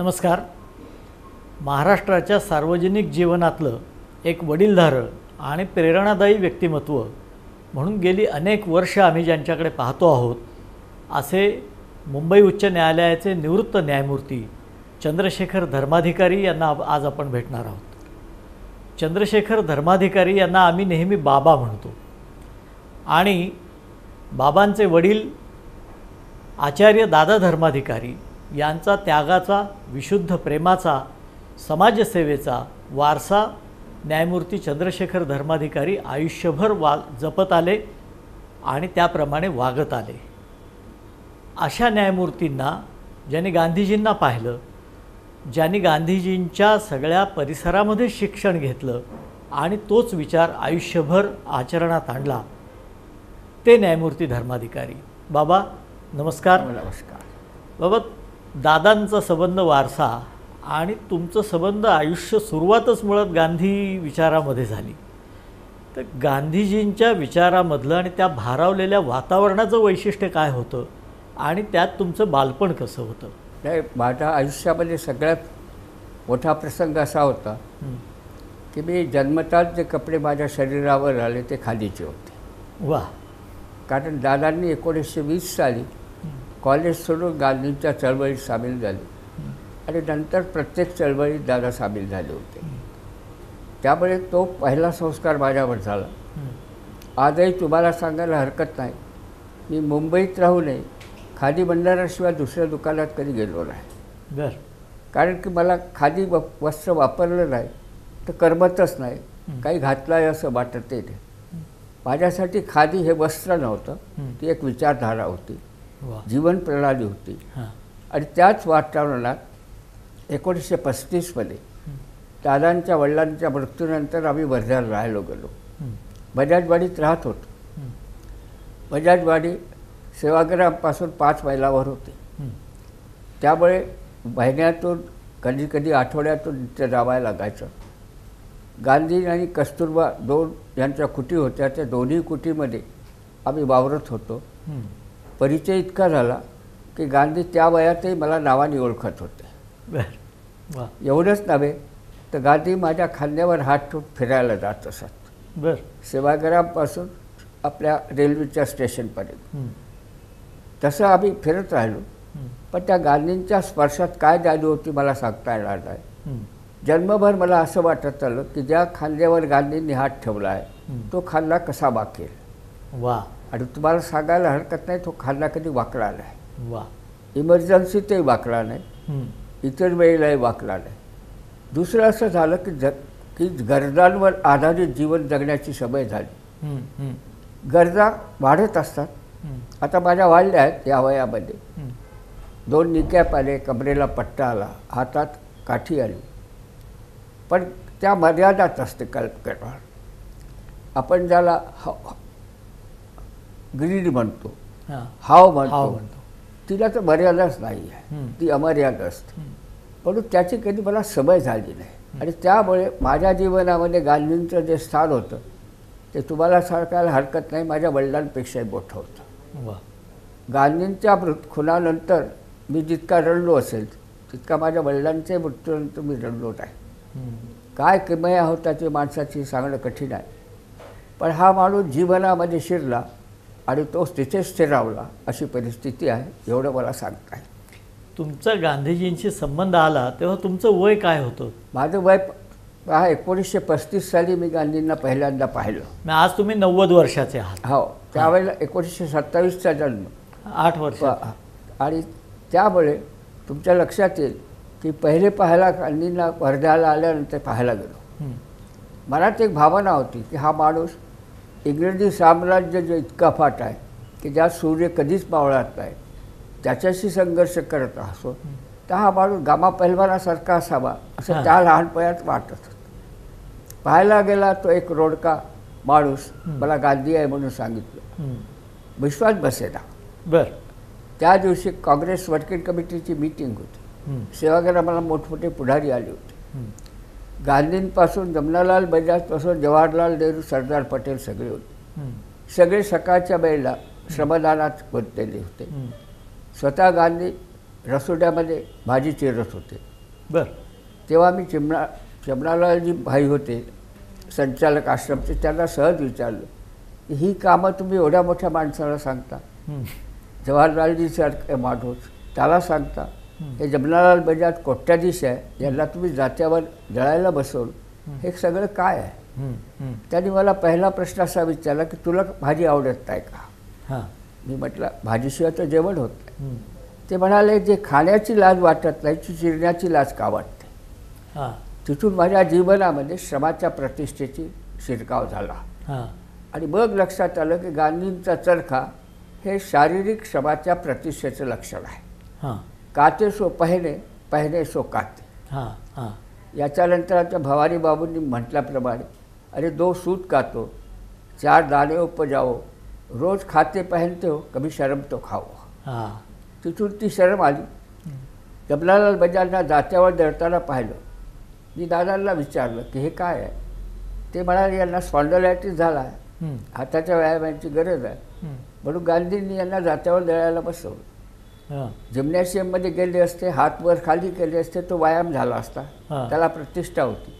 नमस्कार. महाराष्ट्राच्या सार्वजनिक जीवनातलं एक वडीलधारं आणि प्रेरणादायी व्यक्तिमत्व म्हणून गेली अनेक वर्ष आम्ही ज्यांच्याकडे पाहतो आहोत असे मुंबई उच्च न्यायालयाचे निवृत्त न्यायमूर्ती चंद्रशेखर धर्माधिकारी यांना आज आपण भेटणार आहोत. चंद्रशेखर धर्माधिकारी यांना आम्ही नेहमी बाबा म्हणतो. आणि बाबांचे वडील आचार्य दादा धर्माधिकारी यांचा त्यागाचा विशुद्ध प्रेमाचा समाजसेवेचा वारसा न्यायमूर्ती चंद्रशेखर धर्माधिकारी आयुष्यभर वा जपत आले आणि त्याप्रमाणे वागत आले. अशा न्यायमूर्तींना ज्यांनी गांधीजींना पाहिलं ज्यांनी गांधीजींच्या सगळ्या परिसरामध्ये शिक्षण घेतलं आणि तोच विचार आयुष्यभर आचरणात आणला ते न्यायमूर्ती धर्माधिकारी. बाबा नमस्कार. नमस्कार. बाबा दादांचा संबंध वारसा आणि तुमचं संबंध आयुष्य सुरुवातच मुळात गांधी विचारामध्ये झाली. तर गांधीजींच्या विचारामधलं आणि त्या भारावलेल्या वातावरणाचं वैशिष्ट्य काय होतं? आणि त्यात तुमचं बालपण कसं होतं? नाही माझ्या आयुष्यामध्ये सगळ्यात मोठा प्रसंग असा होता. की मी जन्मताच जे कपडे माझ्या शरीरावर आले ते खादीचे होते. वा. कारण दादांनी एकोणीसशे वीस साली कॉलेज सोडून गांधींच्या चळवळीत सामील झाले. आणि नंतर प्रत्येक चळवळीत दादा सामील झाले होते. त्यामुळे तो पहिला संस्कार माझ्यावर झाला. आजही तुम्हाला सांगायला हरकत नाही. मी मुंबईत राहू नये. खादी भंडाराशिवाय दुसऱ्या दुकानात कधी गेलो नाही. बर. कारण की मला खादी व वस्त्र वापरलं नाही तर करमतच नाही. काही घातलं आहे असं वाटत नाही. माझ्यासाठी खादी हे वस्त्र नव्हतं. ती एक विचारधारा होती. जीवन प्रणाली होती. हां. आणि त्याच वातावरणात एकोणीसशे पस्तीसमध्ये दादांच्या वडिलांच्या मृत्यूनंतर आम्ही वर्ध्याला राहायला गेलो. बजाजवाडीत राहत होतो. बजाजवाडी सेवाग्रामपासून पाच मैलावर होती. त्यामुळे महिन्यातून कधी कधी आठवड्यातून तिथे जावायला लागायचं. गांधी आणि कस्तुरबा दोन यांच्या कुटी होत्या. त्या दोन्ही कुटीमध्ये आम्ही वावरत होतो. परिचय इतका झाला की गांधी त्या वयातही मला नावाने ओळखत होते. एवढंच नव्हे तर गांधी माझ्या खांद्यावर हात ठेवून फिरायला जात असत. बर. सेवाग्रामपासून आपल्या रेल्वेच्या स्टेशनपर्यंत. हं. तसं आम्ही फिरत राहिलो. पण त्या गांधींच्या स्पर्शात काय जादू होती मला सांगता येणार नाही. जन्मभर मला असं वाटत आलं की ज्या खांद्यावर गांधींनी हात ठेवला आहे. तो खांदा कसा वाकेल? वा. आणि तुम्हाला सांगायला हरकत नाही तो खांदा कधी वाकला नाही. वा. इमर्जन्सीतही वाकला नाही. इतर वेळेलाही वाकला नाही. दुसरं असं झालं की ज की गरजांवर आधारित जीवन जगण्याची सवय झाली. गरजा वाढत असतात. आता माझ्या वाढल्या आहेत या वयामध्ये. दोन निकॅप आले कमरेला पट्टा आला हातात काठी आली. पण त्या मर्यादात असते कल्पना आपण ज्याला ग्रीड म्हणतो हाव म्हणतो तिला तर मर्यादाच नाही आहे. ती अमर्याद असते. परंतु त्याची कधी मला सवय झाली नाही. आणि त्यामुळे माझ्या जीवनामध्ये गांधींचं जे स्थान होतं ते तुम्हाला सांगायला हरकत नाही. माझ्या वडिलांपेक्षाही मोठं होतं. गांधींच्या मृत खुनानंतर मी जितका रडलो असेल तितका माझ्या वडिलांच्या मृत्यूनंतर मी रडलो नाही. काय किमया होता ती माणसाची सांगणं कठीण आहे. पण हा माणूस जीवनामध्ये शिरला आणि तो तिथेच स्थिरावला अशी परिस्थिती आहे एवढं मला सांगता येईल. तुमचा गांधीजींशी संबंध आला तेव्हा तुमचं वय काय होतं? माझं वय हा एकोणीसशे पस्तीस साली मी गांधींना पहिल्यांदा पाहिलं. मग आज तुम्ही नव्वद वर्षाचे आहात. हो त्यावेळेला एकोणीसशे सत्तावीसचा जन्म. आठ वर्ष. आणि त्यामुळे तुमच्या लक्षात येईल की पहिले पाहायला गांधींना वर्ध्याला आल्यानंतर पाहायला गेलो. मनात एक भावना होती की हा माणूस इंग्रजी साम्राज्य जे इतका फाट आहे की ज्यात सूर्य कधीच मावळत नाही त्याच्याशी संघर्ष करत असो तर हा माणूस गामा पहिलवानासारखा असावा असं. त्या लहानपणात वाटत होतं पाहायला गेला तो एक रोडका माणूस मला गांधी आहे म्हणून सांगितलं. विश्वास बसेना बर त्या दिवशी काँग्रेस वर्किंग कमिटीची मीटिंग होती हं. सेवाग्रामाला मोठमोठे पुढारी आले होते. गांधींपासून जमनालाल बजाजपासून जवाहरलाल नेहरू सरदार पटेल सगळे होते. सगळे सकाळच्या वेळेला श्रमदानात गुंतलेले होते. स्वतः गांधी रसोड्यामध्ये भाजी चिरत होते बरं तेव्हा मी चिमणा चिमणालालजी भाई होते संचालक आश्रमचे त्यांना सहज विचारलं की ही कामं तुम्ही एवढ्या मोठ्या माणसाला सांगता. जवाहरलालजी सारखे माधोज त्याला सांगता हे जमनालाल बजाज कोट्याधीश आहे यांना तुम्ही जात्यावर जळायला बसवलं. हे सगळं काय आहे. त्यांनी मला पहिला प्रश्न असा विचारला की तुला भाजी आवडत नाही का? हां. मी म्हटलं भाजीशिवाय तर जेवण होत नाही. ते म्हणाले जे खाण्याची लाज वाटत नाही ती चिरण्याची लाज का वाटते? हां. तिथून माझ्या जीवनामध्ये श्रमाच्या प्रतिष्ठेची शिरकाव झाला. हां. आणि मग लक्षात आलं की गांधींचा चरखा हे शारीरिक श्रमाच्या प्रतिष्ठेचं लक्षण आहे. हां. काते सो पहने पहने सो काते हां हां. याच्यानंतर आमच्या भवानी बाबूंनी म्हटल्याप्रमाणे अरे दो सूत कातो चार दाणे उपजाओ रोज खाते पहनते हो कभी शर्म तो खाओ. हां. तिथून ती शरम आली. जमनालाल बजाजना जात्यावर दळताना पाहिलं. मी दादांना विचारलं की हे काय आहे? ते म्हणाले यांना स्पॉन्डलायटिस झाला आहे. हाताच्या व्यायामाची गरज आहे. म्हणून गांधींनी यांना जात्यावर दळायला बसवलं. जिम्नॅशियममध्ये गेले असते हात वर खाली केले असते तो व्यायाम झाला असता. त्याला प्रतिष्ठा होती.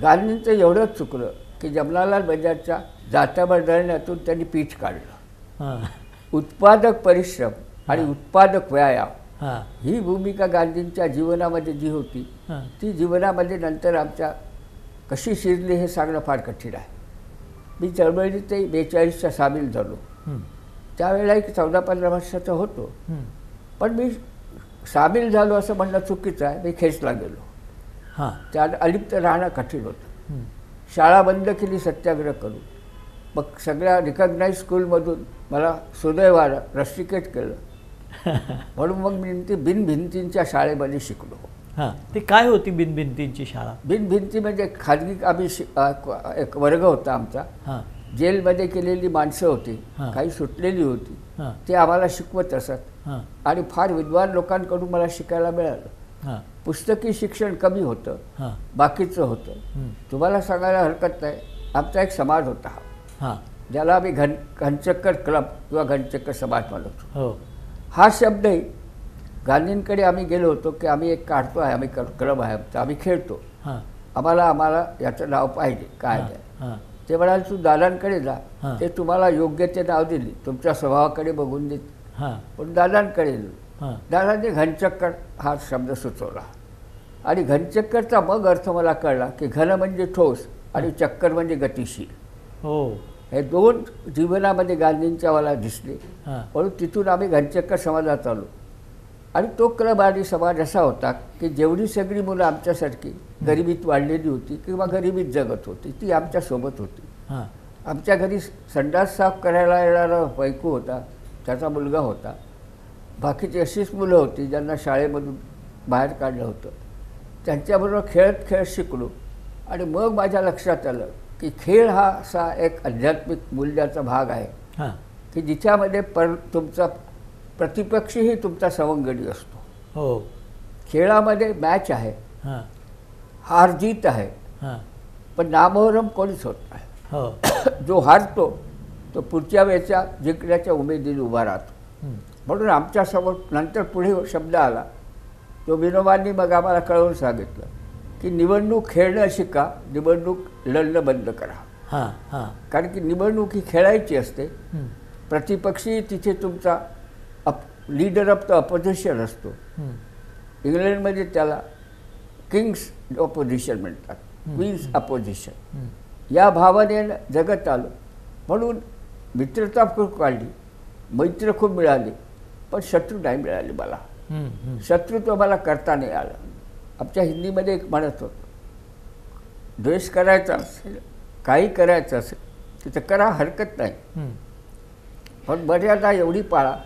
गांधींचं एवढंच चुकलं की जमनालाल बजाजच्या जात्यावर दळण्यातून त्यांनी पीठ काढलं. उत्पादक परिश्रम आणि उत्पादक व्यायाम हां. भूमिका गांधींच्या जीवनामध्ये जी होती ती जीवनामध्ये नंतर आमच्या कशी शिरली हे सांगणं फार कठीण आहे. मी चळवळीत बेचाळीसच्या सामील झालो. त्यावेळेला एक चौदा पंधरा वर्षाचा होतो. पण मी सामील झालो असं म्हणणं चुकीचं आहे. मी खेचला गेलो. हां. त्या अलिप्त राहणं कठीण होतं. शाळा बंद केली सत्याग्रह करून. मग सगळ्या रिकग्नाईज स्कूलमधून मला सुदैवानं रस्टिकेट केलं. म्हणून मग मी ती बिनभिंतींच्या शाळेमध्ये शिकलो. हां. ती काय होती बिनभिंतींची शाळा? बिनभिंती म्हणजे खाजगी आम्ही एक वर्ग होता आमचा. हां. जेलमध्ये केलेली माणसं होती हां. काही सुटलेली होती हां. ते आम्हाला शिकवत असत. हां. आणि फार विद्वान लोकांकडून मला शिकायला मिळालं. हां. पुस्तकी शिक्षण कमी होतं हां. बाकीचं होतं. हं. तुम्हाला सांगायला हरकत नाही आमचा एक समाज होता हा. हां. ज्याला आम्ही घन घनचक्कर क्लब किंवा घनचक्कर समाज म्हणतो हो. हा शब्दही गांधींकडे आम्ही गेलो होतो की आम्ही एक काढतो आहे आम्ही क्लब आहे आमचा आम्ही खेळतो. हां. आम्हाला आम्हाला याचं नाव पाहिजे काय हां. आहे. हां. ते म्हणाले तू दादांकडे जा. हां. ते तुम्हाला योग्य ते नाव दिली. तुमच्या स्वभावाकडे बघून देत. हां. पण दादांकडे हां. दादांनी घनचक्कर हा शब्द सुचवला. आणि घनचक्करचा मग अर्थ मला कळला की घन म्हणजे ठोस आणि चक्कर म्हणजे गतिशील. हो. हे दोन जीवनामध्ये गांधींच्या मला दिसले. हां. म्हणून तिथून आम्ही घनचक्कर समाजात आलो. आणि तो क्लब आणि समाज असा होता की जेवढी सगळी मुलं आमच्यासारखी गरिबीत वाढलेली होती किंवा गरिबीत जगत होती ती आमच्यासोबत होती. हां. आमच्या घरी संडास साफ करायला येणारा वैकू होता त्याचा मुलगा होता. बाकीची अशीच मुलं होती ज्यांना शाळेमधून बाहेर काढलं होतं. त्यांच्याबरोबर खेळत खेळत शिकलो. आणि मग माझ्या लक्षात आलं की खेळ हा असा एक आध्यात्मिक मूल्याचा भाग आहे. की जिच्यामध्ये पर तुमचा प्रतिपक्षीही तुमचा सवंगडी असतो. हो. खेळामध्ये मॅच आहे. हां. हार जीत आहे. हां. पण नामोहरम कोणीच होत नाही. हो. जो हारतो तो पुढच्या वेळच्या जिंकण्याच्या उमेदीने उभा राहतो. म्हणून आमच्यासमोर नंतर पुढे शब्द आला. तो विनोबांनी मग आम्हाला कळवून सांगितलं की निवडणूक खेळणं शिका निवडणूक लढणं बंद करा. हां हां. कारण की निवडणूक ही खेळायची असते. प्रतिपक्षी तिथे तुमचा लीडर ऑफ द अपोजिशन असतो. इंग्लंडमध्ये त्याला किंग्स ऑपोजिशन म्हणतात. Queen's opposition. या भावनेनं जगत आलं. म्हणून मित्रता खूप काढली मैत्र खूप मिळाली. पण शत्रू नाही मिळाले मला. शत्रुत्व मला करता नाही आलं. आमच्या हिंदीमध्ये एक म्हणत होतं. द्वेष करायचा असेल काही करायचं असेल तिथं करा हरकत नाही. पण मर्यादा एवढी पाळा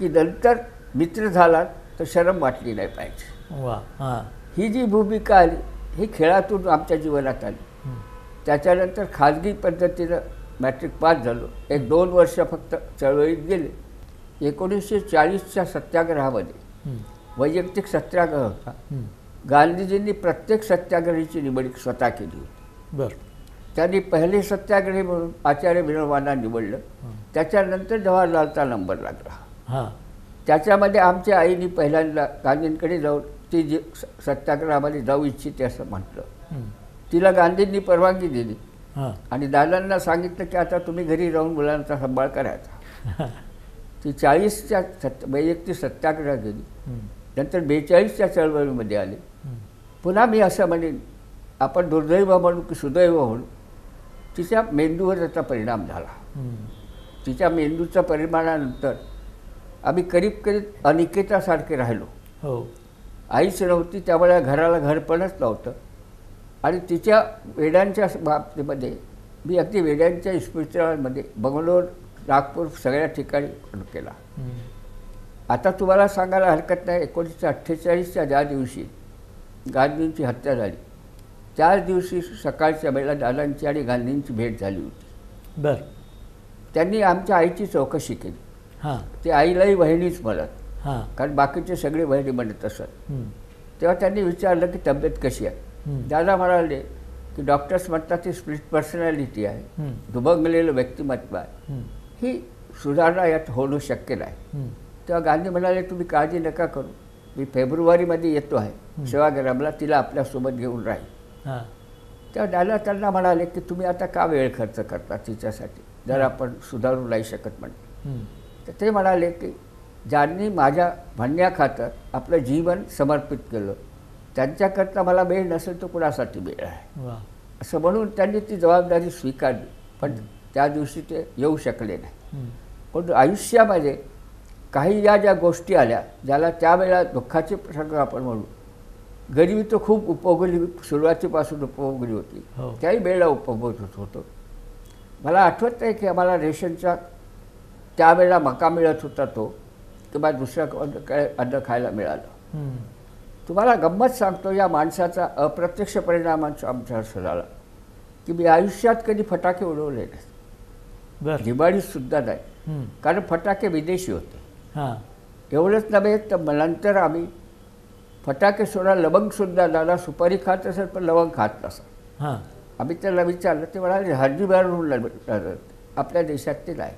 की नंतर मित्र झाला तर शरम वाटली नाही पाहिजे. वा हां. ही जी भूमिका आली ही खेळातून आमच्या जीवनात आली. त्याच्यानंतर खाजगी पद्धतीनं मॅट्रिक पास झालो. एक दोन वर्ष फक्त चळवळीत गेले. एकोणीसशे चाळीसच्या सत्याग्रहामध्ये. वैयक्तिक सत्याग्रह होता. गांधीजींनी प्रत्येक सत्याग्रहीची निवड स्वतः केली होती. बरं. त्यांनी पहिले सत्याग्रही म्हणून आचार्य विनोबांना निवडलं. त्याच्यानंतर जवाहरलालचा नंबर लागला. हां त्याच्यामध्ये आमच्या आईने पहिल्यांदा गांधींकडे जाऊन ती जे सत्याग्रहामध्ये जाऊ इच्छिते असं म्हटलं. तिला गांधींनी परवानगी दिली आणि दादांना सांगितलं की आता तुम्ही घरी राहून मुलांचा सांभाळ करायचा ती चाळीसच्या सत्य वैयक्तिक सत्याग्रह गेली. नंतर बेचाळीसच्या चळवळीमध्ये आले. पुन्हा मी असं म्हणेन आपण दुर्दैव म्हणू की सुदैव म्हणू तिच्या मेंदूवर त्याचा परिणाम झाला. तिच्या मेंदूच्या परिणामानंतर आम्ही करीब करीब अनिकेतासारखे राहिलो. हो. आईच नव्हती त्यामुळे घराला घरपणच नव्हतं. आणि तिच्या वेड्यांच्या बाबतीमध्ये मी अगदी वेड्यांच्या इस्पितळांमध्ये बंगलोर नागपूर सगळ्या ठिकाणी केला. आता तुम्हाला सांगायला हरकत नाही एकोणीसशे अठ्ठेचाळीसच्या ज्या दिवशी गांधींची हत्या झाली त्याच दिवशी सकाळच्या वेळेला दादांची आणि गांधींची भेट झाली होती. बर. त्यांनी आमच्या आईची चौकशी केली. हां. ते आईलाही वहिनीच म्हणत. हां. कारण बाकीचे सगळे वहिनी म्हणत असत. तेव्हा त्यांनी विचारलं की तब्येत कशी आहे. दादा म्हणाले की डॉक्टर्स म्हणतात ती स्प्लिट पर्सनॅलिटी आहे. दुभंगलेलं व्यक्तिमत्व आहे. हं. सुधारणा यात होणं शक्य नाही. तेव्हा गांधी म्हणाले तुम्ही काळजी नका करू. मी फेब्रुवारीमध्ये येतो आहे. सेवाग्रामला तिला आपल्यासोबत घेऊन राहील. हां. तेव्हा दादा त्यांना म्हणाले की तुम्ही आता का वेळ खर्च करता तिच्यासाठी? जर आपण सुधारू नाही शकत म्हणते. तर ते म्हणाले की ज्यांनी माझ्या म्हणण्याखातर आपलं जीवन समर्पित केलं त्यांच्याकरता मला वेळ नसेल तर कुणासाठी वेळ आहे? असं म्हणून त्यांनी ती जबाबदारी स्वीकारली. पण त्या दिवशी ते येऊ शकले नाही. पण आयुष्यामध्ये काही या ज्या गोष्टी आल्या ज्याला त्यावेळेला दुःखाचे प्रसंग आपण म्हणू गरिबी तर खूप उपभोगली सुरुवातीपासून उपभोगली होती. हो. त्याही वेळेला उपभोगत होतो मला आठवत आहे की आम्हाला रेशनचा त्यावेळेला मका मिळत होता तो किंवा कोण- काय अन्न खायला मिळालं. तुम्हाला गंमत सांगतो या माणसाचा अप्रत्यक्ष परिणामांचा आमचा असं झाला की मी आयुष्यात कधी फटाके उडवले नाही बर. दिवाळीतसुद्धा नाही. कारण फटाके विदेशी होते. एवढंच नव्हे तर नंतर आम्ही फटाके सोडा लवंगसुद्धा दादा सुपारी खात असेल पण लवंग खात नसत आम्ही त्याला विचारलं ते म्हणाले हळदी बारून आपल्या देशात ते नाही.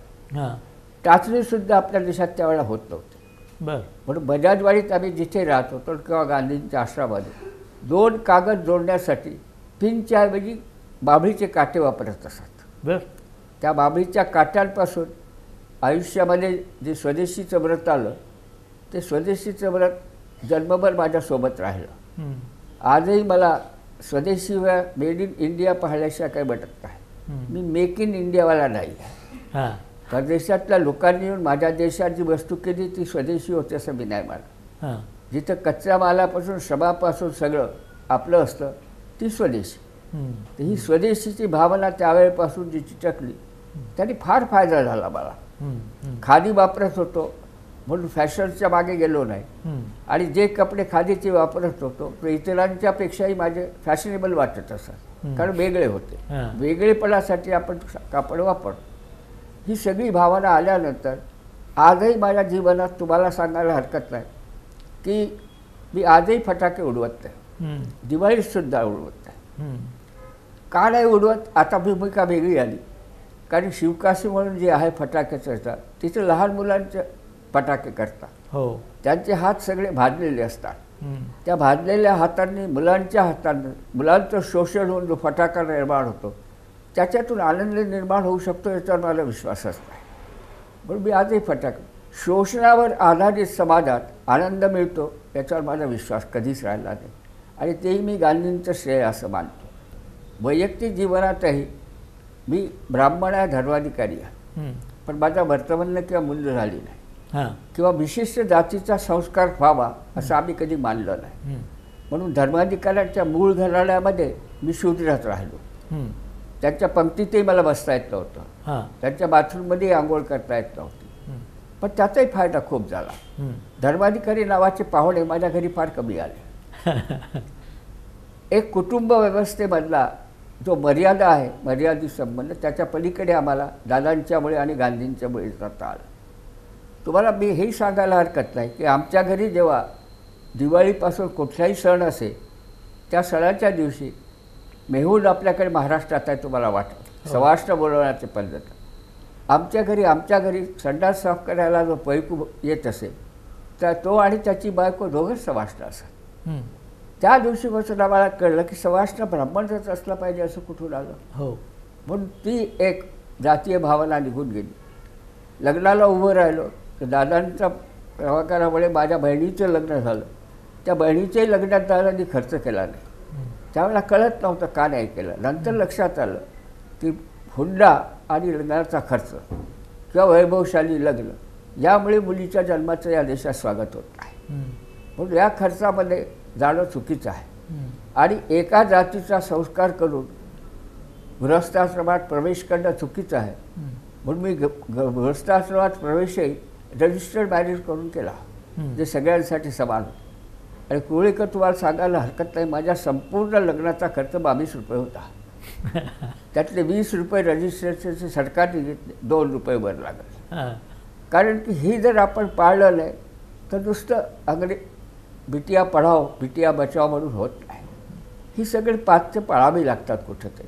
टाचणीसुद्धा आपल्या देशात त्यावेळेला होत नव्हती. बर. म्हणून बजाजवाडीत आम्ही जिथे राहत होतो किंवा गांधींच्या आश्रमामध्ये दोन कागद जोडण्यासाठी पिनच्या ऐवजी बाभळीचे काटे वापरत असत. बर. त्या बाभळीच्या काट्यांपासून आयुष्यामध्ये जे स्वदेशीचं व्रत आलं ते स्वदेशीचं व्रत जन्मभर माझ्यासोबत राहिलं. आजही मला स्वदेशी व मेड इन इंडिया पाहिल्याशिवाय काही वाटत नाही. मी मेक इन इंडियावाला नाही आहे. हां. परदेशातल्या लोकांनी येऊन माझ्या देशात जी वस्तू केली ती स्वदेशी होते असं मी नाही मानत जिथं कच्च्या मालापासून श्रमापासून सगळं आपलं असतं ती स्वदेशी. तर ही स्वदेशीची भावना त्यावेळेपासून जी चिटकली त्यांनी फार फायदा झाला मला. खादी वापरत होतो म्हणून फॅशनच्या मागे गेलो नाही. आणि जे कपडे खादीचे वापरत होतो ते इतरांच्यापेक्षाही माझे फॅशनेबल वाटत असत. कारण वेगळे होते. वेगळेपणासाठी आपण कापड वापरतो ही सगळी भावना आल्यानंतर आजही माझ्या जीवनात तुम्हाला सांगायला हरकत नाही की मी आजही फटाके उडवत नाही. दिवाळीतसुद्धा उडवत नाही. हं. का नाही उडवत? आता भूमिका वेगळी आली. कारण शिवकाशी म्हणून जे आहे फटाक्याचं असतात तिथे लहान मुलांचे फटाके करतात. हो. त्यांचे हात सगळे भाजलेले असतात. त्या भाजलेल्या हातांनी मुलांच्या हातांनी मुलांचं शोषण होऊन जो फटाका निर्माण होतो त्याच्यातून आनंद निर्माण होऊ शकतो याच्यावर मला विश्वासच नाही. म्हणून मी आजही फटाके शोषणावर आधारित समाजात आनंद मिळतो याच्यावर माझा विश्वास कधीच राहिला नाही. आणि तेही मी गांधींचं श्रेय असं मानतो. वैयक्तिक जीवनातही मी ब्राह्मण आहे धर्माधिकारी आहे. पण माझा वर्तमान्य किंवा मूल्य झाली नाही. हां. किंवा विशिष्ट जातीचा संस्कार व्हावा असं आम्ही कधी मानलं नाही. म्हणून धर्माधिकाऱ्यांच्या मूळ घराण्यामध्ये मी शूद्रात राहिलो. त्यांच्या पंक्तीतही मला बसता येत नव्हतं. हां. त्यांच्या बाथरूममध्येही आंघोळ करता येत नव्हती. पण त्याचाही फायदा खूप झाला. धर्माधिकारी नावाचे पाहुणे माझ्या घरी फार कमी आले. एक कुटुंब व्यवस्थेमधला जो मर्यादा आहे मर्यादित संबंध त्याच्या पलीकडे आम्हाला दादांच्यामुळे आणि गांधींच्यामुळे जाता आलं. तुम्हाला मी हेही सांगायला हरकत नाही की आमच्या घरी जेव्हा दिवाळीपासून कुठलाही सण असेल त्या सणाच्या दिवशी मेहूल आपल्याकडे महाराष्ट्रात आहे तुम्हाला वाटतं. सवाष्ण बोलवण्याची पद्धत. आमच्या घरी आमच्या घरी संडास साफ करायला जो पैकू येत असेल तर तो आणि त्याची बायको दोघंच सवाष्ण असत हं. त्या दिवशीपासून आम्हाला कळलं की सवाष्ण ब्राह्मणच असला पाहिजे असं कुठून आलं? हो. म्हणून ती एक जातीय भावना निघून गेली. लग्नाला उभं राहिलो तर दादांच्या प्रवाकारामुळे माझ्या बहिणीचं लग्न झालं. त्या बहिणीच्याही लग्नात दादांनी खर्च केला नाही. हं. त्यावेळेला कळत नव्हतं का नाही केलं नंतर लक्षात आलं की हुंडा आणि लग्नाचा खर्च किंवा वैभवशाली लग्न यामुळे मुलीच्या जन्माचं या देशात स्वागत होत नाही. म्हणून या खर्चामध्ये जाणं चुकीचं आहे. आणि एका जातीचा संस्कार करून गृहस्थाश्रमात प्रवेश करणं चुकीचं आहे. म्हणून मी गृहस्थाश्रमात प्रवेशही रजिस्टर्ड मॅरेज करून केला. जे सगळ्यांसाठी समान होतं. आणि कुळेकर तुम्हाला सांगायला हरकत नाही माझ्या संपूर्ण लग्नाचा खर्च बावीस रुपये होता. त्यातले वीस रुपये रजिस्ट्रेशनचे सरकारने घेतले दोन रुपये वर लागले. कारण की ही जर आपण पाळलं नाही तर नुसतं अगदी बिटिया पढाव बिटिया बचाव म्हणून होत नाही. ही सगळी पाथ्य पाळावी लागतात कुठंतरी.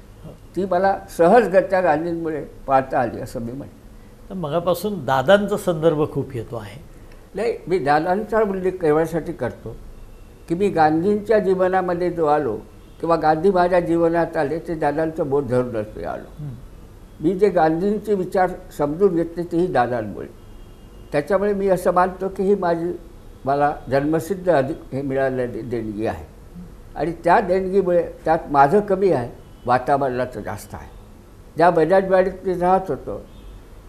ती मला सहजगत्या गांधींमुळे पाळता आली असं मी म्हणेन. तर मगापासून दादांचा संदर्भ खूप येतो आहे. नाही मी दादांचा उल्लेख एवढ्यासाठी करतो. की मी गांधींच्या जीवनामध्ये जो आलो किंवा गांधी माझ्या जीवनात आले ते दादांचं बोध धरूनच मी आलो. मी जे गांधींचे विचार समजून घेतले तेही दादांमुळे. त्याच्यामुळे मी असं मानतो की ही माझी मला जन्मसिद्ध अधिक हे मिळालेली देणगी आहे. आणि त्या देणगीमुळे त्यात माझं कमी आहे वातावरणाचं जास्त आहे. ज्या बजाजवाडीत मी राहत होतो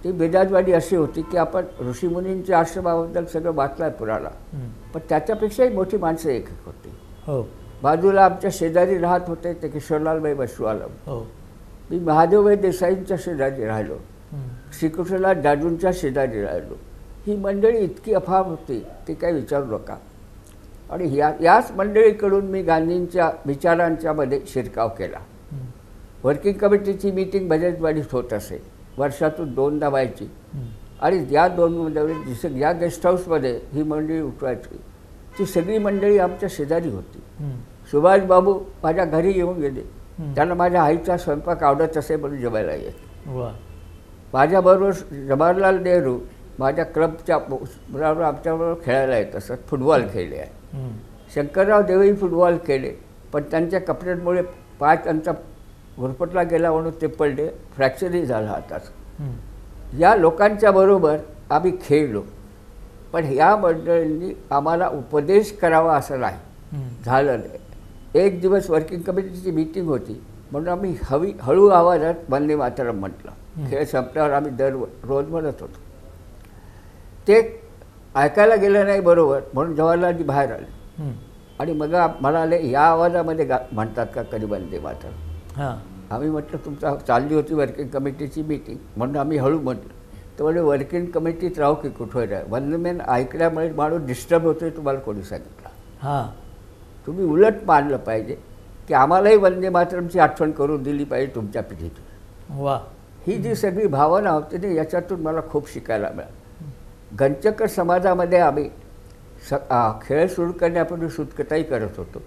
ती बजाजवाडी अशी होती की आपण ऋषीमुनींच्या आश्रमाबद्दल सगळं वाचलं आहे पुराणा हं. पण त्याच्यापेक्षाही मोठी माणसं एक होती. हो. बाजूला आमच्या शेजारी राहत होते ते किशोरलालबाई बसवालम हो. मी महादेवबाई देसाईंच्या शेजारी राहिलो. हं. श्रीकृष्णला दादूंच्या शेजारी राहिलो. ही मंडळी इतकी अफाम होती ती काही विचारू नका. आणि या याच मंडळीकडून मी गांधींच्या विचारांच्या मध्ये शिरकाव केला. वर्किंग कमिटीची मीटिंग बजेटवाडीत होत असे. वर्षातून दोनदा व्हायची. आणि या दोन मंडळी जिसं या गेस्ट हाऊसमध्ये ही मंडळी उठवायची ती सगळी मंडळी आमच्या शेजारी होती हं. सुभाष बाबू माझ्या घरी येऊन गेले. त्यांना माझ्या आईचा स्वयंपाक आवडत असे म्हणून जेवायला येत माझ्याबरोबर जवाहरलाल नेहरू माझ्या क्लबच्या बरोबर आमच्याबरोबर खेळायला येत असत फुटबॉल खेळले आहे. शंकरराव देवही फुटबॉल खेळले पण त्यांच्या कपड्यांमुळे पाय त्यांचा घुरपटला गेला म्हणून ते पडले फ्रॅक्चरही झाला हाताच हं. या लोकांच्या बरोबर आम्ही खेळलो. पण या मंडळींनी आम्हाला उपदेश करावा असं नाही. झालं नाही. एक दिवस वर्किंग कमिटीची मीटिंग होती. म्हणून आम्ही हवी हळू आवाजात वंदे मातरम म्हटलं. खेळ संपल्यावर आम्ही दर रोज म्हणत होतो. ते ऐकायला गेलं नाही बरोबर म्हणून जवाहरलालजी बाहेर आले. आणि मग म्हणाले या आवाजामध्ये गा म्हणतात का कधी वंदे मातरम? हां. आम्ही म्हटलं तुमचा चालली होती वर्किंग कमिटीची मीटिंग म्हणून आम्ही हळू म्हटलं तर म्हणजे वर्किंग कमिटीत राहू की कुठे राह वंदमेन ऐकल्यामुळे माणूस डिस्टर्ब होतोय तुम्हाला कोणी सांगितलं. हां. तुम्ही उलट मानलं पाहिजे की आम्हालाही वंदे मातरमची आठवण करून दिली पाहिजे तुमच्या पिढीतून. वा. ही जी सगळी भावना होती ना याच्यातून मला खूप शिकायला मिळालं. गंचकर समाजामध्ये आम्ही स खेळ सुरू करण्यापूर्वी सुतकताही करत होतो.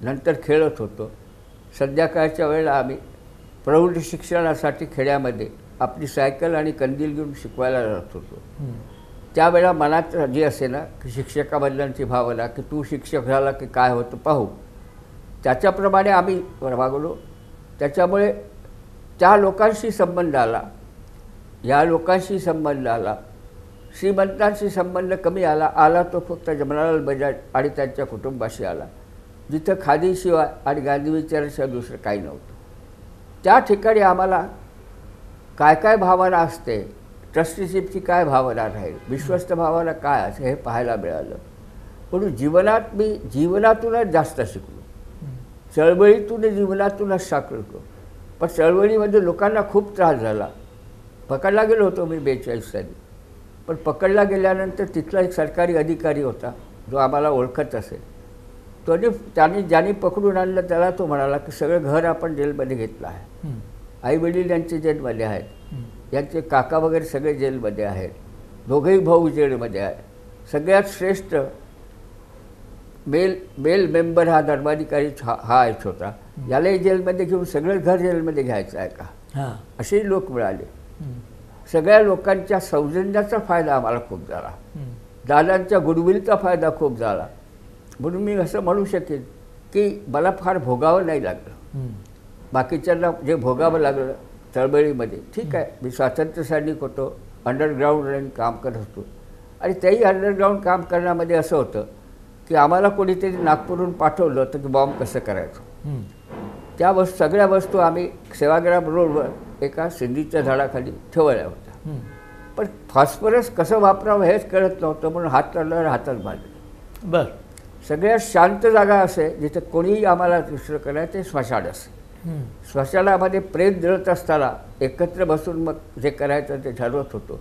नंतर खेळत होतो. संध्याकाळच्या वेळेला आम्ही प्रौढ शिक्षणासाठी खेड्यामध्ये आपली सायकल आणि कंदील घेऊन शिकवायला जात होतो. त्यावेळेला मनात जी असे ना की शिक्षकाबद्दलची भावना की तू शिक्षक झाला की काय होतं पाहू. त्याच्याप्रमाणे आम्ही वागलो. त्याच्यामुळे त्या लोकांशी संबंध आला. या लोकांशी संबंध आला. श्रीमंतांशी संबंध कमी आला. आला तो फक्त जमनालाल बजाज आणि त्यांच्या कुटुंबाशी आला. जिथं खादीशिवाय आणि गांधी विचाराशिवाय दुसरं काही नव्हतं. त्या ठिकाणी आम्हाला काय काय भावना असते ट्रस्टीशिपची काय भावना राहील विश्वस्त भावना काय असते हे पाहायला मिळालं. म्हणून जीवनात मी जीवनातूनच जास्त शिकलो. चळवळीतून जीवनातूनच साकारलो पण चळवळीमध्ये लोकांना खूप त्रास झाला. पकडला गेलो होतो मी बेचाळीस साली. पण पकडला गेल्यानंतर तिथला एक सरकारी अधिकारी होता जो आम्हाला ओळखत असेल त्याने त्याने ज्याने पकडून आणलं त्याला तो म्हणाला की सगळं घर आपण जेलमध्ये घेतलं आहे. आई वडील यांचे जेलमध्ये आहेत. यांचे काका वगैरे सगळे जेलमध्ये आहेत. दोघंही भाऊ जेलमध्ये आहे सगळ्यात श्रेष्ठ मेल मेल मेंबर हा धर्माधिकारी हा आहेच होता. यालाही जेलमध्ये घेऊन सगळं घर जेलमध्ये घ्यायचं आहे का? हां. असेही लोक मिळाले. सगळ्या लोकांच्या सौजन्याचा फायदा आम्हाला खूप झाला. दादांच्या गुडविलचा फायदा खूप झाला. म्हणून मी असं म्हणू शकेन की मला फार भोगावं नाही लागलं. बाकीच्यांना जे भोगावं लागलं चळवळीमध्ये ठीक आहे मी स्वातंत्र्य सैनिक होतो अंडरग्राऊंड रन काम करत होतो. आणि तेही अंडरग्राऊंड काम करण्यामध्ये असं होतं की आम्हाला कोणीतरी नागपूरहून पाठवलं तर की बॉम्ब कसं करायचं. त्या वस्तू सगळ्या वस्तू आम्ही सेवाग्राम रोडवर एका सिंधीच्या झाडाखाली ठेवल्या होत्या. पण फॉस्फरस कसं वापरावं हेच कळत नव्हतं म्हणून हात लावल्यावर हातात बांधले. बर. सगळ्यात शांत जागा असे जिथे कोणीही आम्हाला दुसरं करायचं ते स्मशान असे. श्मशानामध्ये प्रेत जळत असताना एकत्र बसून मग जे करायचं ते ठरवत होतो.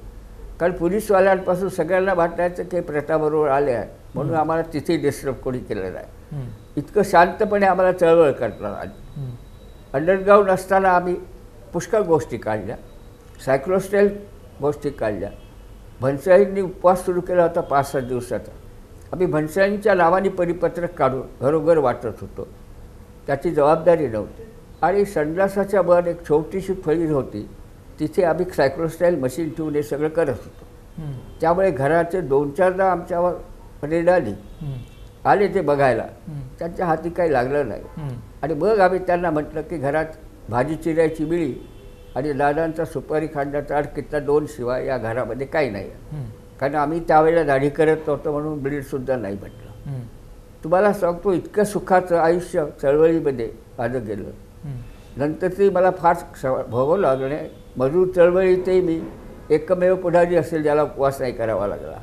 कारण पोलीसवाल्यांपासून सगळ्यांना वाटायचं की प्रताबरोबर आले आहे म्हणून आम्हाला तिथे डिस्टर्ब कोणी केलं नाही. हं. इतकं शांतपणे आम्हाला चळवळ करता आली. अंडरग्राऊंड असताना आम्ही पुष्कळ गोष्टी काढल्या सायक्लोस्टाईल गोष्टी काढल्या. भन्साळींनी उपवास सुरू केला होता पाच सात दिवसाचा. आम्ही भन्साळींच्या नावाने परिपत्रक काढून घरोघर वाटत होतो त्याची जबाबदारी नव्हती आणि संडासाच्या वर एक छोटीशी फळी होती तिथे आम्ही सायक्लोस्टाईल मशीन ठेवून हे सगळं करत होतो. त्यामुळे घराचे दोन चारदा आमच्यावर रेड आली. आले ते बघायला. त्यांच्या हाती काही लागलं नाही. आणि मग आम्ही त्यांना म्हटलं की घरात भाजी चिरायची बिळी आणि दादांचा सुपारी खांडाचा अडकितला दोन शिवाय या घरामध्ये काही नाही. कारण आम्ही त्यावेळेला दाढी करत नव्हतो म्हणून बिडीसुद्धा नाही म्हटलं. तुम्हाला सांगतो इतकं सुखाचं आयुष्य चळवळीमध्ये माझं गेलं. नंतर ती मला फार भोगावं लागलं मजूर चळवळीतही मी एकमेव पुढारी असेल ज्याला उपवास नाही करावा लागला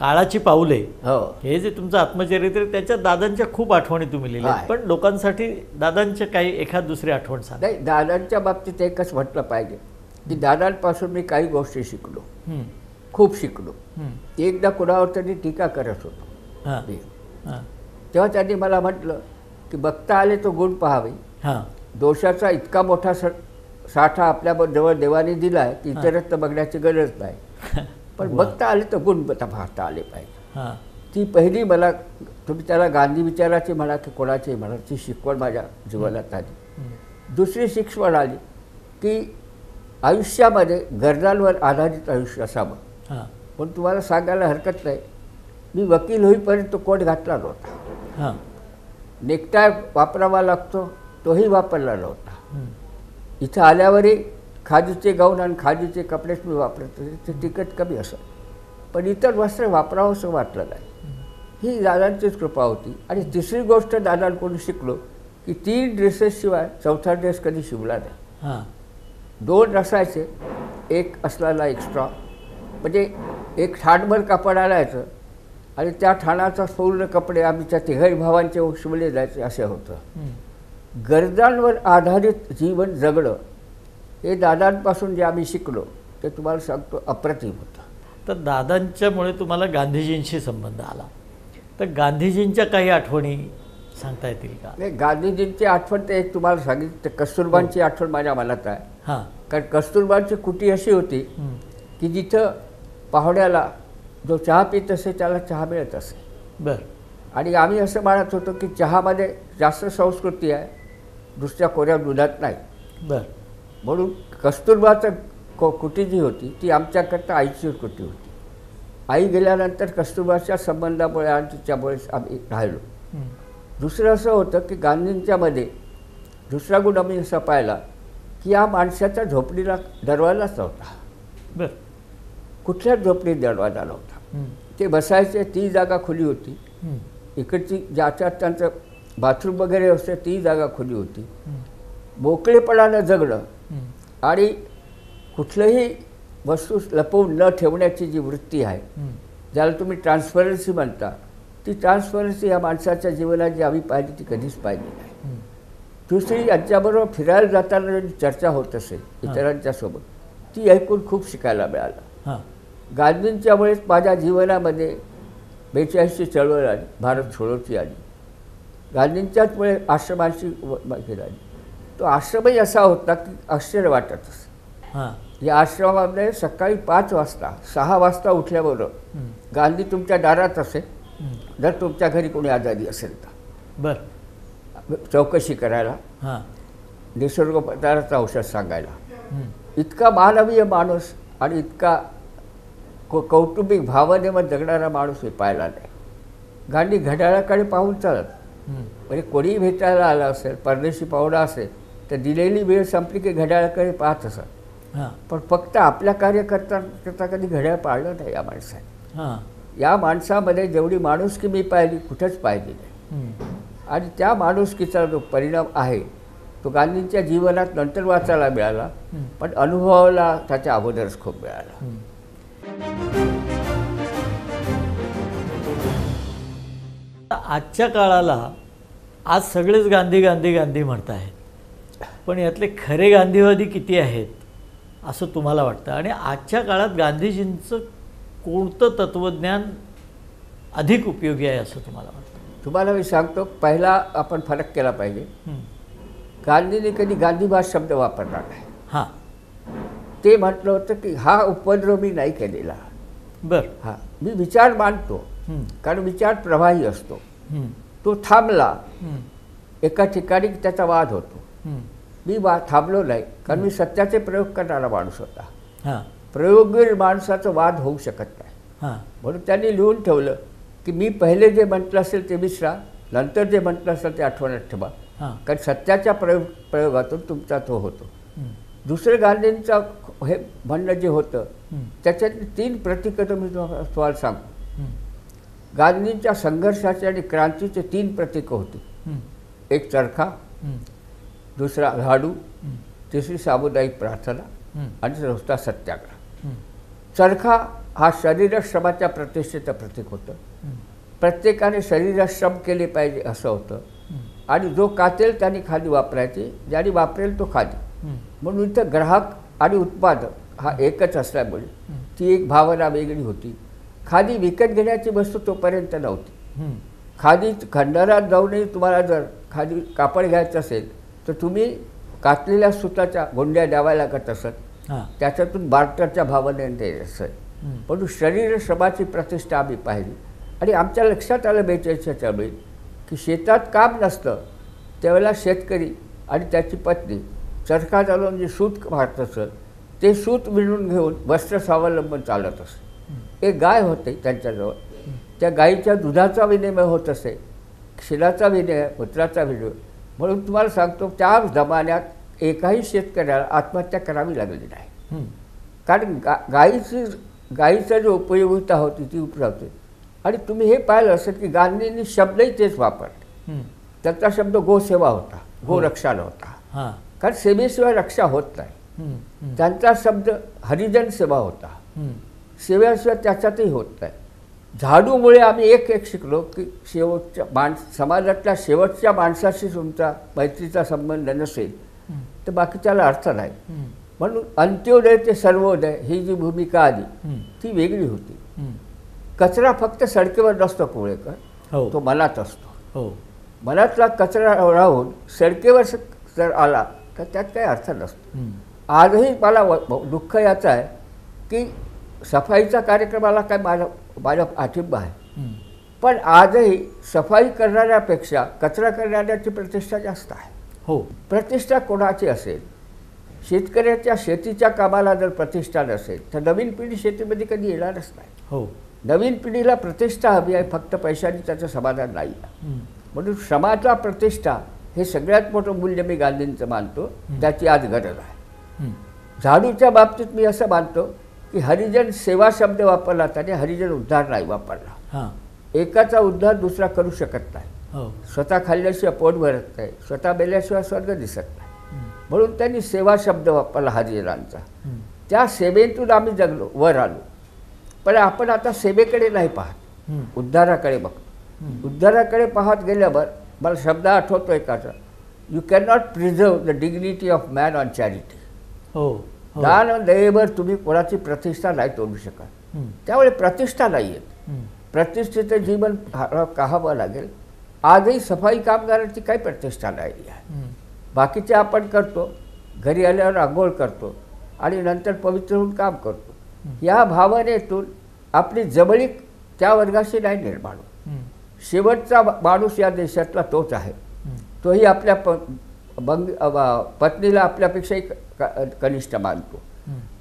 काळाची पाऊले हो हे जे तुमचं आत्मचरित्र आहे, त्याच्यात दादांच्या खूप आठवणी तुम्ही लिहिल्या. पण लोकांसाठी दादांच्या काही एखाद दुसरी आठवण सांगा नाही दादांच्या बाबतीत एकच म्हटलं पाहिजे की दादांपासून मी काही गोष्टी शिकलो. खूप शिकलो. एकदा कुणावर तरी टीका करत होतो. तेव्हा त्यांनी मला म्हटलं की बघता आले तो गुण पाहावे. दोषाचा इतका मोठा साठा आपल्या जवळ देवाने दिला आहे की इतरत्र बघण्याची गरज नाही. पण बघता आले तर गुण पाहता आले पाहिजे. ती पहिली मला तुम्ही त्याला गांधी विचाराची म्हणा की कोणाची म्हणा ती शिकवण माझ्या जीवनात आली. दुसरी शिकवण आली की आयुष्यामध्ये गरजांवर आधारित आयुष्य असावं. हां. पण तुम्हाला सांगायला हरकत नाही. मी वकील होईपर्यंत कोट घातला नव्हता. हां. नेकटाय वापरावा लागतो तोही वापरला नव्हता. इथं आल्यावरही खादीचे गाऊन आणि खादीचे कपडेच मी वापरत होते ते तिकट कमी असत पण इतर वस्त्र वापरावं असं वाटलं नाही. ही दादांचीच कृपा होती. आणि तिसरी गोष्ट दादांकडून शिकलो की तीन ड्रेसेसशिवाय चौथा ड्रेस कधी शिवला नाही. हां. दोन असायचे एक असलेला एक्स्ट्रा म्हणजे एक ठाणभर कापड आणायचं आणि त्या ठाणाचा पूर्ण कपडे आमच्या तिघही भावांचे शिवले जायचे असे होतं. हं. गरजांवर आधारित जीवन जगणं हे दादांपासून जे आम्ही शिकलो ते तुम्हाला सांगतो अप्रतिम होतं. तर दादांच्यामुळे तुम्हाला गांधीजींशी संबंध आला. तर गांधीजींच्या काही आठवणी सांगता येतील का? नाही गांधीजींची आठवण ते एक तुम्हाला सांगितलं ते कस्तुरबांची आठवण माझ्या मनात आहे. हां. कारण कस्तुरबांची कुटी अशी होती हं. की जिथं पाहुण्याला जो चहा पित असे त्याला चहा मिळत असे. बरं. आणि आम्ही असं म्हणत होतो की चहामध्ये जास्त संस्कृती आहे दुसऱ्या कोऱ्या दुधात नाही. बरं. म्हणून कस्तुरबाचं को कुटी जी होती ती आमच्याकरता आईची कुटी होती. आई गेल्यानंतर कस्तुरबाच्या संबंधामुळे आणि तिच्यामुळेच आम्ही राहिलो. दुसरं असं होतं की गांधींच्यामध्ये दुसरा गुण आम्ही असा पाहिला की या माणसाच्या झोपडीला दरवाजाच नव्हता. बरं. कुठल्याच झोपडीत दरवाजा नव्हता. ते बसायचे ती जागा खुली होती. इकडची ज्याच्यात त्यांचं बाथरूम वगैरे असते ती जागा खुली होती. मोकळेपणानं जगणं. आणि कुठलंही वस्तू लपवून न ठेवण्याची जी वृत्ती आहे. ज्याला तुम्ही ट्रान्सपरन्सी म्हणता ती ट्रान्सपरन्सी या माणसाच्या जीवनात जी आम्ही पाहिली ती कधीच पाहिली नाही. दुसरी यांच्याबरोबर फिरायला जाताना चर्चा होत असेल हां. इतरांच्या सोबत ती ऐकून खूप शिकायला मिळालं हां. गांधींच्यामुळेच माझ्या जीवनामध्ये बेचाळीसची चळवळ आली भारत छोडोची आली. गांधींच्याचमुळे आश्रमाची व- व- हे आली तो आश्रमही असा होता की आश्चर्य वाटत असे. हां. या आश्रमामध्ये सकाळी पाच वाजता सहा वाजता उठल्याबरोबर. गांधी तुमच्या दारात असेल. जर तुमच्या घरी कोणी आजारी असेल तर. बरं. चौकशी करायला. हां. निसर्गोपचाराचं औषध सांगायला. इतका मानवीय माणूस आणि इतका कौ कौटुंबिक भावनेवर जगणारा माणूस मी पाहिला नाही. गांधी घड्याळाकडे पाहून चालत. म्हणजे कोणीही भेटायला आलं असेल परदेशी पाहुणा असेल तर दिलेली वेळ संपली की घड्याळाकडे पाहत असत पण फक्त आपल्या कार्यकर्ता करता कधी घड्याळ पाळलं नाही या माणसाने. हां. या माणसामध्ये जेवढी माणुसकी मी पाहिली कुठंच पाहिली नाही. आणि त्या माणुसकीचा जो परिणाम आहे तो गांधींच्या जीवनात नंतर वाचायला मिळाला. पण अनुभवाला त्याच्या अगोदरच खूप मिळाला. आजच्या काळाला आज सगळेच गांधी गांधी गांधी म्हणत आहेत पण यातले खरे गांधीवादी किती आहेत असं तुम्हाला वाटतं आणि आजच्या काळात गांधीजींचं कोणतं तत्त्वज्ञान अधिक उपयोगी आहे असं तुम्हाला वाटतं तुम्हाला मी सांगतो पहिला आपण फरक केला पाहिजे. गांधींनी कधी गांधीवाद शब्द वापरला नाही. हां. ते म्हटलं होतं की हा उपद्रव मी नाही केलेला. बरं. हा. मी विचार मांडतो. कारण विचार प्रवाही असतो. तो थांबला. एका ठिकाणी त्याचा वाद होतो. मी वा थांबलो नाही. कारण मी सत्याचे प्रयोग करणारा माणूस होता. हां. प्रयोगवीर माणसाचं वाद होऊ शकत नाही. हां. म्हणून त्यांनी लिहून ठेवलं की मी पहिले जे म्हटलं असेल ते विसरा. नंतर जे म्हटलं असेल ते आठवणात ठेवा. कारण सत्याच्या प्रयोग प्रयोगातून तुमचा तो होतो. दुसरं गांधींचं हे म्हणणं जे होतं. त्याच्यातली तीन प्रतीकं तुम्ही तुम्हाला सांगतो. गांधींच्या संघर्षाचे आणि क्रांतीचे तीन प्रतीकं होती. एक चरखा. दुसरा झाडू. तिसरी सामुदायिक प्रार्थना. आणि चौथा सत्याग्रह. चरखा हा शरीरश्रमाच्या प्रतिष्ठेचं प्रतीक होतं. प्रत्येकाने शरीरश्रम केले पाहिजे असं होतं. आणि जो कातेल त्याने खादी वापरायची ज्याने वापरेल तो खादी. म्हणून इथं ग्राहक आणि उत्पादक हा एकच असल्यामुळे. ती एक भावना वेगळी होती खादी विकत घेण्याची वस्तू तोपर्यंत नव्हती. खादी खंडारात जाऊनही तुम्हाला जर खादी कापड घ्यायचं असेल तर तुम्ही कातलेल्या सुताच्या गोंड्या द्याव्या लागत असत त्याच्यातून बार्टरच्या भावने असत. पण शरीर श्रमाची प्रतिष्ठा आम्ही पाहिली आणि आमच्या लक्षात आलं बेचाळीसच्या चळवळीत की शेतात काम नसतं त्यावेळेला शेतकरी आणि त्याची पत्नी चरखा चालवून जे सूत मारत असत ते सूत विणून घेऊन वस्त्र स्वावलंबन चालत असत. एक गाय होते त्यांच्याजवळ. त्या गायीच्या दुधाचा विनिमय होत असे शिलाचा विनिमय पुत्राचा विनिमय. म्हणून तुम्हाला सांगतो त्या जमान्यात एकाही शेतकऱ्याला आत्महत्या करावी लागली नाही. कारण गा गाईची गाईचा जो उपयोगिता होती ती उपलब्ध आणि तुम्ही हे पाहिलं असेल की गांधींनी शब्दही तेच वापरले हं. त्याचा शब्द गोसेवा होता गोरक्षण होता हां कारण सेवेशिवाय रक्षा होत नाही हं. हं. त्यांचा शब्द हरिजन सेवा होता हं. सेवेशिवाय त्याच्यातही होत नाही झाडूमुळे आम्ही एक एक शिकलो की शेवटच्या माण समाजातल्या शेवटच्या माणसाशी तुमचा मैत्रीचा संबंध नसेल हं. तर बाकीच्याला अर्थ नाही हं. म्हणून अंत्योदय ते सर्वोदय ही जी भूमिका आली हं. ती वेगळी होती हं. कचरा फक्त सडकेवर नसतो कोळेकर. हो. तो मनात असतो. हो. मनातला कचरा राहून सडकेवर जर आला तर त्यात काही अर्थ नसतो. आजही मला दुःख याचं आहे की सफाईचा कार्यक्रमाला काय माझा माझा पाठिंबा आहे. पण आजही सफाई करणाऱ्यापेक्षा कचरा करणाऱ्याची प्रतिष्ठा जास्त आहे. हो. प्रतिष्ठा कोणाची असेल? शेतकऱ्याच्या शेतीच्या कामाला जर प्रतिष्ठा नसेल तर नवीन पिढी शेतीमध्ये कधी येणारच नाही. हो. नवीन पिढीला प्रतिष्ठा हवी आहे फक्त पैशाने त्याचं समाधान नाही. म्हणून श्रमाचा प्रतिष्ठा हे सगळ्यात मोठं मूल्य मी गांधींचं मानतो त्याची आज गरज आहे. झाडूच्या बाबतीत मी असं मानतो की हरिजन सेवा शब्द वापरला त्याने हरिजन उद्धार नाही वापरला. एकाचा उद्धार दुसरा करू शकत नाही. हो. स्वतः खाल्ल्याशिवाय पोट भरत नाही स्वतः बेल्याशिवाय स्वर्ग दिसत नाही. म्हणून त्यांनी सेवा शब्द वापरला हरिजनांचा. त्या सेवेतून आम्ही जगलो वर आलो. पण आपण आता सेवेकडे नाही पाहत. उद्धाराकडे बघतो. उद्धाराकडे पाहत गेल्यावर मला शब्द आठवतो एकाचा you can not preserve the dignity of man on charity हो दान दयेवर तुम्ही कोणाची प्रतिष्ठा नाही तोडू शकत. त्यामुळे प्रतिष्ठा नाही येत. प्रतिष्ठेचं जीवन काहावं लागेल आजही सफाई कामगारांची काही प्रतिष्ठा नाही आहे. बाकीचे आपण करतो घरी आल्यावर आंघोळ करतो आणि नंतर पवित्र होऊन काम करतो या भावनेतून आपली जवळीक त्या वर्गाशी नाही निर्माण होत. शेवटचा माणूस या देशातला तोच आहे. तोही आपल्या प बंग पत्नीला आपल्यापेक्षाही कनिष्ठ मानतो.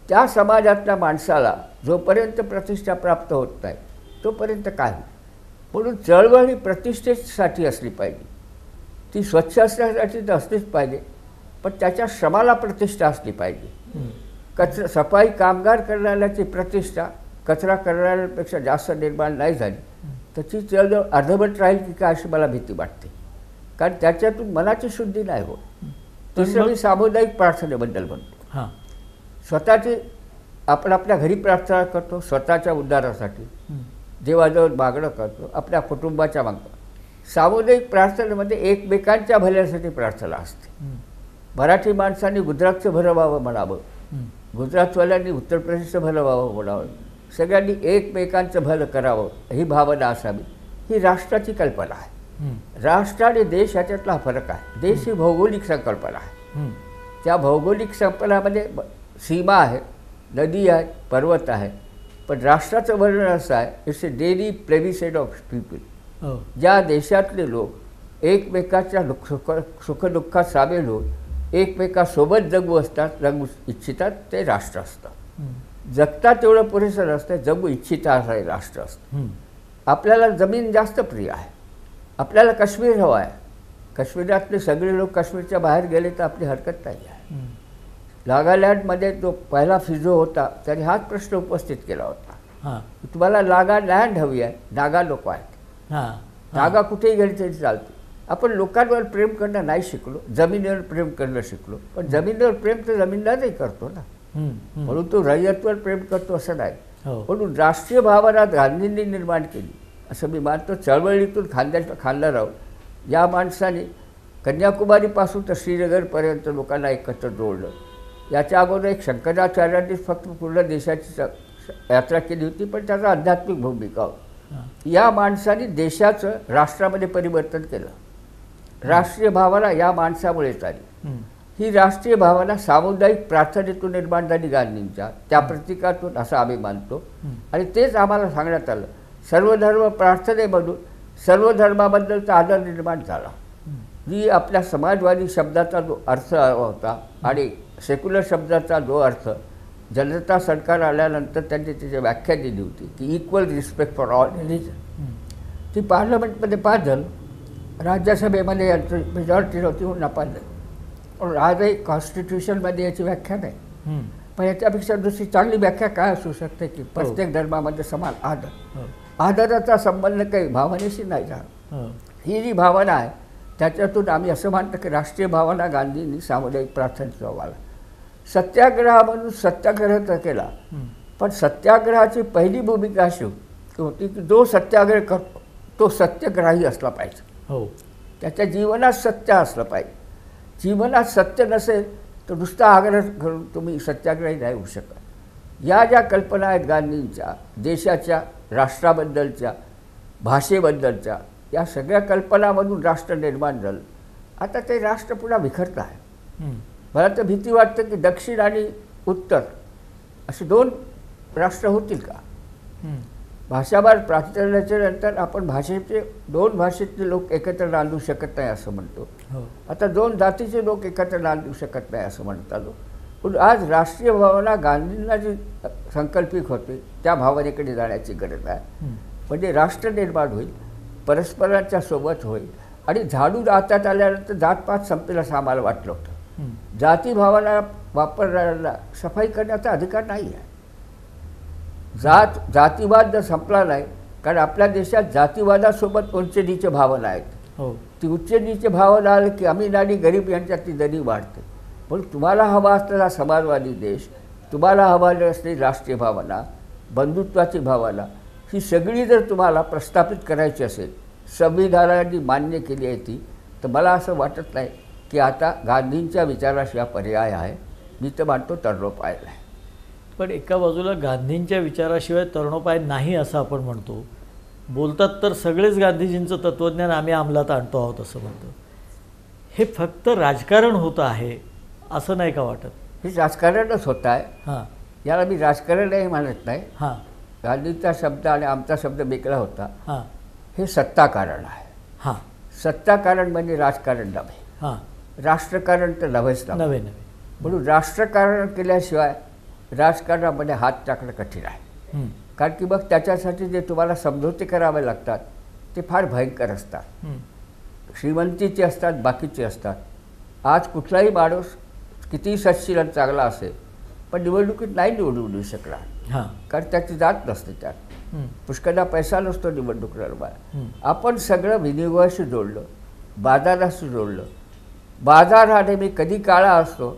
त्या समाजातल्या माणसाला जोपर्यंत प्रतिष्ठा प्राप्त होत नाही तोपर्यंत काय म्हणून चळवळ ही प्रतिष्ठेसाठी असली पाहिजे. ती स्वच्छ असण्यासाठी तर असलीच पाहिजे पण त्याच्या श्रमाला प्रतिष्ठा असली पाहिजे. कचरा सफाई कामगार करणाऱ्याची प्रतिष्ठा कचरा करणाऱ्यापेक्षा जास्त निर्माण नाही झाली. तर ती चळवळ अर्धवट राहील की काय अशी मला भीती वाटते. कारण त्याच्यातून मनाची शुद्धी नाही होत. तिसरं मी सामुदायिक प्रार्थनेबद्दल म्हणतो. हां. स्वतःची आपण आपल्या घरी प्रार्थना करतो स्वतःच्या उद्धारासाठी. देवाजवळ मागणं करतो आपल्या कुटुंबाच्या मागणं. सामुदायिक प्रार्थनेमध्ये एकमेकांच्या भल्यासाठी प्रार्थना असते. मराठी माणसांनी गुजरातचं भलं व्हावं म्हणावं. गुजरातवाल्यांनी उत्तर प्रदेशचं भलं व्हावं म्हणावं. सगळ्यांनी एकमेकांचं भलं करावं ही भावना असावी. ही राष्ट्राची कल्पना आहे. राष्ट्र आणि देश ह्याच्यातला फरक आहे. देश ही भौगोलिक संकल्पना आहे. त्या भौगोलिक संकल्पनामध्ये सीमा आहे नदी आहे पर्वत आहे. पण राष्ट्राचं वर्णन असं आहे it's a daily plebiscite of people. हो. ज्या देशातले लोक एकमेकाच्या दुःख सुख सुखदुःखात सामील होऊन एकमेकासोबत जगू असतात जगू इच्छितात ते राष्ट्र असतं. जगता तेवढं पुरेसं नसतं जगू इच्छिता असं हे राष्ट्र असतं. आपल्याला जमीन जास्त प्रिय आहे. आपल्याला काश्मीर हवं आहे. काश्मीरातले सगळे लोक काश्मीरच्या बाहेर गेले तर आपली हरकत नाही आहे. नागालँडमध्ये जो पहिला फिजो होता त्याने हाच प्रश्न उपस्थित केला होता. तुम्हाला नागालँड हवी आहे नागा लोक आहेत. नागा कुठेही गेली तरी चालते आपण लोकांवर प्रेम करणं नाही शिकलो जमिनीवर प्रेम करणं शिकलो. पण जमिनीवर प्रेम तर जमीनदारही करतो ना. म्हणून तो रयतवर प्रेम करतो असं नाही. हो. म्हणून राष्ट्रीय भावना गांधींनी निर्माण केली. असं मी मानतो. चळवळीतून खांद्या खांदा राहून या माणसाने कन्याकुमारीपासून तर श्रीनगरपर्यंत लोकांना एकत्र जोडलं. याच्या अगोदर एक शंकराचार्यांनीच फक्त पूर्ण देशाची यात्रा केली होती पण त्याचा आध्यात्मिक भूमिका होती. या माणसाने देशाचं राष्ट्रामध्ये परिवर्तन केलं. राष्ट्रीय भावना या माणसामुळेच आली. हं. राष्ट्रीय भावना सामुदायिक प्रार्थनेतून निर्माण झाली गांधींच्या. त्या प्रतीकातून असं आम्ही मानतो. आणि तेच आम्हाला सांगण्यात आलं. सर्व धर्म प्रार्थनेमधून सर्व धर्माबद्दलचा आदर निर्माण झाला. जी आपल्या समाजवादी शब्दाचा जो अर्थ होता आणि सेक्युलर शब्दाचा जो अर्थ जनता सरकार आल्यानंतर त्यांनी त्याची व्याख्या दिली होती की equal respect for all religion. ती पार्लमेंटमध्ये पास झालं राज्यसभेमध्ये यांची मेजॉरिटी होती म्हणून नापास झाली पण आजही कॉन्स्टिट्यूशनमध्ये याची व्याख्या नाही हं. पण याच्यापेक्षा दुसरी चांगली व्याख्या काय असू शकते की प्रत्येक धर्मामध्ये समान आदर हो. आदराचा संबंध काही भावनेशी नाही झाला हो. ही जी भावना आहे त्याच्यातून आम्ही असं मानतो की राष्ट्रीय भावना गांधींनी सामुदायिक प्रार्थनेचा व्हावा सत्याग्रह म्हणून सत्याग्रह तर केला हं. पण सत्याग्रहाची पहिली भूमिका अशी होती की जो सत्याग्रह करतो तो सत्यग्राही असला पाहिजे हो. त्याच्या जीवनात सत्य असलं पाहिजे. जीवनात सत्य नसेल तर नुसता आग्रह करून तुम्ही सत्याग्रही नाही होऊ शकत. या ज्या कल्पना आहेत गांधींच्या देशाच्या राष्ट्राबद्दलच्या भाषेबद्दलच्या या सगळ्या कल्पनामधून राष्ट्र निर्माण झालं. आता ते राष्ट्र पुन्हा विखरतं आहे. मला तर भीती वाटतं की दक्षिण आणि उत्तर असे दोन राष्ट्र होतील का. भाषाभार नंतर आपण भाषेचे दोन भाषेतले लोक एकत्र नांदू शकत नाही असं म्हणतो. हो. आता दोन जातीचे लोक एकत्र नांदू शकत नाही असं म्हणत आलो. पण आज राष्ट्रीय भावना गांधींना जी संकल्पित होते त्या भावनेकडे जाण्याची गरज आहे. म्हणजे राष्ट्र निर्माण होईल परस्परांच्या सोबत होईल आणि झाडू हातात आल्यानंतर जातपात संपेल असं आम्हाला वाटलं होतं. जाती भावना वापरणाऱ्याला सफाई करण्याचा अधिकार नाही आहे. जात जातीवाद जर संपला नाही कारण आपल्या देशात जातीवादासोबत उच्च नीच भावना आहेत. हो. ती उच्च नीच भावना आली की अमीर आणि गरीब यांच्यातली दरी वाढते. पण तुम्हाला हवा असलेला समाजवादी देश तुम्हाला हवा असलेली राष्ट्रीय भावना बंधुत्वाची भावना ही सगळी जर तुम्हाला प्रस्थापित करायची असेल संविधानाने मान्य केली आहे ती तर मला असं वाटत नाही की आता गांधींच्या विचाराशिवाय पर्याय आहे. मी तर मानतो तरणोपाय आहे. पण एका बाजूला गांधींच्या विचाराशिवाय तरुणोपाय नाही असं आपण म्हणतो. बोलतात तर सगळेच गांधीजींचं तत्त्वज्ञान आम्ही अंमलात आणतो आहोत असं म्हणतो. हे फक्त राजकारण होतं आहे असं नाही का वाटत? हे राजकारणच होत आहे. हां. याला मी राजकारणही म्हणत नाही. हां. गांधीचा शब्द आणि आमचा शब्द वेगळा होता. हां. हे सत्ताकारण आहे. हां. सत्ताकारण म्हणजे राजकारण नव्हे. हां. राष्ट्रकारण तर नव्हेच नव्हे नवे नवे म्हणून राष्ट्रकारण केल्याशिवाय राजकारणामध्ये हात टाकणं कठीण आहे. कारण की मग त्याच्यासाठी जे तुम्हाला समझोते करावे लागतात ते फार भयंकर असतात. श्रीमंतीचे असतात बाकीचे असतात. आज कुठलाही माणूस कितीही सत्शील आणि चांगला असेल पण निवडणुकीत नाही निवडून येऊ शकणार हां. कारण त्याची जात नसते त्यात. पुष्कळदा पैसा नसतो निवडणूक लढवायला हं. आपण सगळं विनियोगाशी जोडलं बाजाराशी जोडलं. बाजार हा नेहमी कधी काळा असतो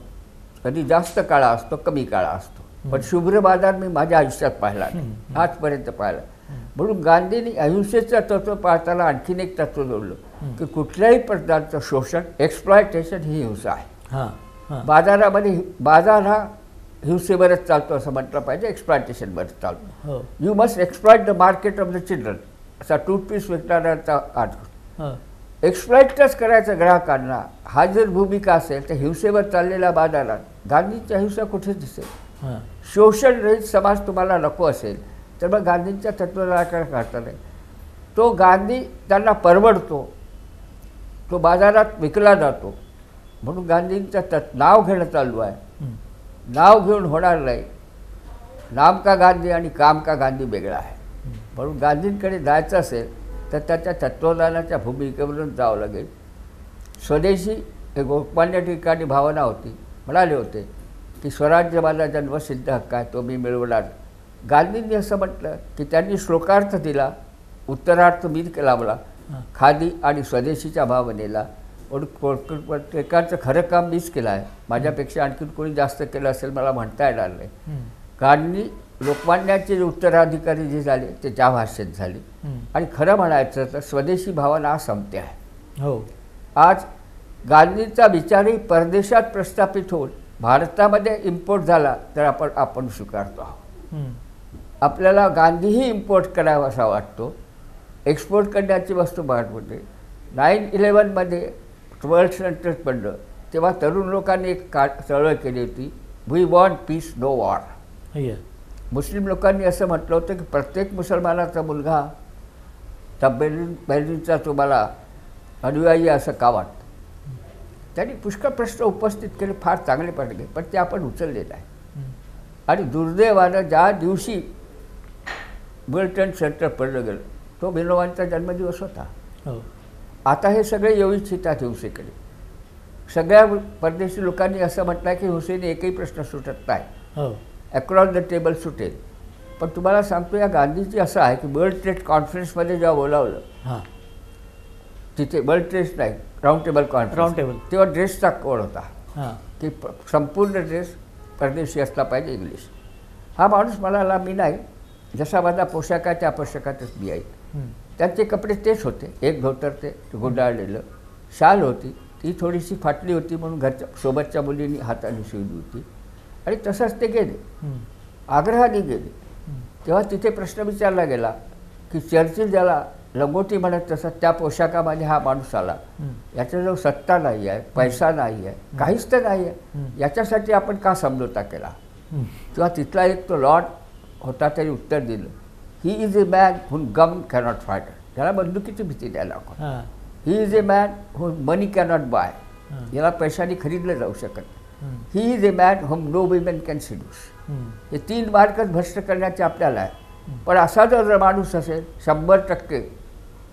कधी जास्त काळा असतो कमी काळा असतो. पण शुभ्र बाजार मी माझ्या आयुष्यात पाहिला नाही. आजपर्यंत पाहिला. म्हणून गांधींनी अहिंसेचं तत्व पाळताना आणखीन एक तत्व जोडलं की कुठल्याही प्रकारचं शोषण एक्सप्लॉयटेशन ही हिंसा आहे. बाजारामध्ये बाजार हा हिंसेवरच चालतो असं म्हटलं पाहिजे एक्सप्लॉयटेशनवरच चालतो. You must exploit the market of the children असा टूथपीस विकणाऱ्याचा आठ एक्सप्लॉइटच करायचं ग्राहकांना. हा जर भूमिका असेल तर हिंसेवर चाललेल्या बाजारात गांधींची हिंसा कुठे दिसेल. हां. शोषण रहित समाज तुम्हाला नको असेल तर मग गांधींच्या तत्त्वज्ञानाकडे करता नाही. तो गांधी त्यांना परवडतो तो बाजारात विकला जातो म्हणून गांधींचं तत् नाव घेणं चालू आहे. नाव घेऊन होणार नाही. नाम का गांधी आणि काम का गांधी वेगळा आहे. म्हणून गांधींकडे जायचं असेल तर त्याच्या तत्त्वज्ञानाच्या भूमिकेवरून जावं लागेल. स्वदेशी हे गोपमान्य ठिकाणी भावना होती म्हणाले होते की स्वराज्य माझा जन्मसिद्ध हक्क आहे तो मी मिळवणार. गांधींनी असं म्हटलं की त्यांनी श्लोकार्थ दिला उत्तरार्थ मी लावला. खादी आणि स्वदेशीच्या भावनेला. प्रत्येकाचं खरं काम मीच केलं आहे. माझ्यापेक्षा आणखीन कोणी जास्त केलं असेल मला म्हणता येणार नाही. गांधी लोकमान्याचे जे उत्तराधिकारी जे झाले ते त्या भाषेत झाले. आणि खरं म्हणायचं तर स्वदेशी भावना संपते आहे. हो. आज गांधींचा विचारही परदेशात प्रस्थापित होऊन भारतामध्ये इम्पोर्ट झाला तर आपण आपण स्वीकारतो आहोत. आपल्याला गांधीही इम्पोर्ट करावा असा वाटतो. एक्सपोर्ट करण्याची वस्तू होते. नाईन इलेवनमध्ये वर्ल्ड सेंटर पडलं. तेव्हा तरुण लोकांनी एक का चळवळ केली होती. We want peace no war मुस्लिम लोकांनी असं म्हटलं होतं की प्रत्येक मुसलमानाचा मुलगा तब्बेलीन बहिणींचा तुम्हाला अनुयायी असं का वाटतं? त्यांनी पुष्कळ प्रश्न उपस्थित केले फार चांगले पडले पण ते आपण उचलले नाही हं. आणि दुर्दैवानं ज्या दिवशी ट्रेड सेंटर पडलं गेलं तो विनोबांचा जन्मदिवस होता. हो. आता हे सगळे येऊ इच्छितात हिंसेकडे. सगळ्या परदेशी लोकांनी असं म्हटलं की हुसेन एकही प्रश्न सुटत नाही. हो. अक्रॉस द टेबल सुटेल. पण तुम्हाला सांगतो या गांधीजी असं आहे की वर्ल्ड ट्रेड कॉन्फरन्समध्ये जेव्हा बोलावलं हां. तिथे वर्ल्ड ट्रेड नाही round table conference round table तेव्हा ड्रेसचा कोड होता. हां. की संपूर्ण ड्रेस परदेशी असला पाहिजे इंग्लिश हा माणूस म्हणाला मी नाही. जसा माझा पोशाख आहे त्या पोशाखातच मी आहे. त्यांचे कपडे तेच होते. एक धोतर ते गुंडाळलेलं. शाल होती. ती थोडीशी फाटली होती म्हणून घरच्या सोबतच्या मुलींनी हाताने शिवली होती. आणि तसंच ते गेले. आग्रहाने गेले. तेव्हा तिथे प्रश्न विचारला गेला की चर्चिल ज्याला लंगोटी म्हणत तसं त्या पोशाखामध्ये हा माणूस आला. याच्याजवळ सत्ता नाही आहे पैसा नाही आहे काहीच तर नाही आहे. याच्यासाठी आपण का समजोता केला. तेव्हा तिथला एक तो लॉर्ड होता त्याने उत्तर दिलं. ही इज ए मॅन हुन गम कॅनॉट फायटर त्याला बंदुकीची भीती द्यायला नको. हां. इज ए मॅन हुन मनी कॅनॉट बाय. याला पैशाने खरीदलं जाऊ शकत हं. Is a man home no women can seduce हं. हे तीन मार्कच भ्रष्ट करण्याचे आपल्याला आहे. पण असा जर माणूस असेल शंभर टक्के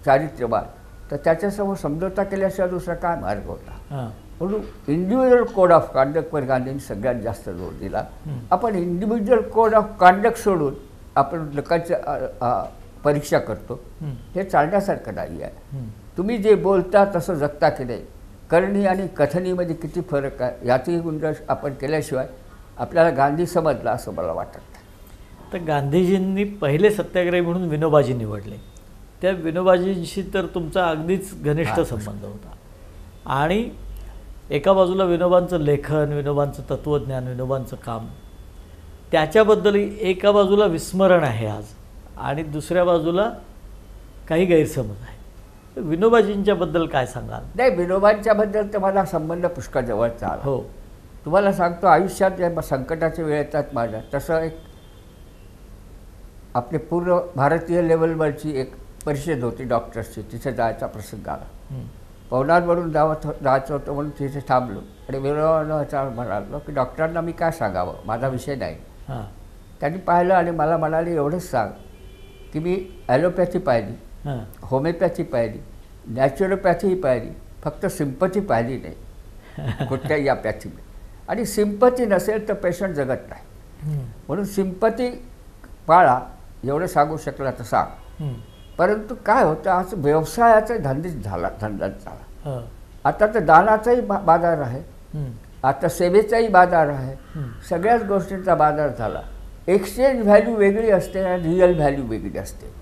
चारित्र्यवान तर त्याच्यासमोर समजोता केल्याशिवाय दुसरा काय मार्ग होता? म्हणून इंडिव्हिज्युअल कोड ऑफ कॉन्डक्टवर गांधींनी सगळ्यात जास्त जोर दिला. आपण इंडिव्हिज्युअल कोड ऑफ कॉन्डक्ट सोडून आपण लोकांची परीक्षा करतो. हं. चालण्यासारखं नाही आहे. तुम्ही जे बोलता तसं जगता की नाही? करणी आणि कथनीमध्ये किती फरक आहे? याचीही गुंजाइश आपण केल्याशिवाय आपल्याला गांधी समजला असं मला वाटत. तर गांधीजींनी पहिले सत्याग्रही म्हणून विनोबाजी निवडले. त्या विनोबाजींशी तर तुमचा अगदीच घनिष्ठ संबंध होता. आणि एका बाजूला विनोबांचं लेखन विनोबांचं तत्त्वज्ञान विनोबांचं काम. त्याच्याबद्दलही एका बाजूला विस्मरण आहे आज आणि दुसऱ्या बाजूला काही गैरसमज आहे. विनोबाजींच्याबद्दल काय सांगाल? नाही विनोबांच्याबद्दल तर मला संबंध पुष्कळ जवळचा आला हो. तुम्हाला सांगतो आयुष्यात जेव्हा संकटाचे वेळ येतात माझ्या. तसं एक आपले पूर्ण भारतीय लेवलवरची एक परिषद होती डॉक्टर्सची. तिथे जायचा प्रसंग आला. पवनारवरून जावत जायचं होतं म्हणून तिथे थांबलो. आणि विनोबाला म्हणालो की डॉक्टरांना मी काय सांगावं? माझा विषय नाही. त्यांनी पाहिलं आणि मला म्हणाले एवढंच सांग की मी ॲलोपॅथी पाहिली होमिओपॅथी पाहिली नॅचरोपॅथी पाहिली फक्त सिंपथी पाहिली नाही. कुठल्याही या पॅथीमध्ये आणि सिंपथी नसेल तर पेशंट जगत नाही. म्हणून सिंपथी पाळा एवढं सांगू शकला तर सांग. परंतु काय होतं आज व्यवसायाचा धंदेच झाला धंदाच झाला. आता तर दानाचाही बा बाजार आहे. आता सेवेचाही बाजार आहे. सगळ्याच गोष्टींचा बाजार झाला एक्सचेंज व्हॅल्यू वेगळी असते आणि रिअल व्हॅल्यू वेगळी असते.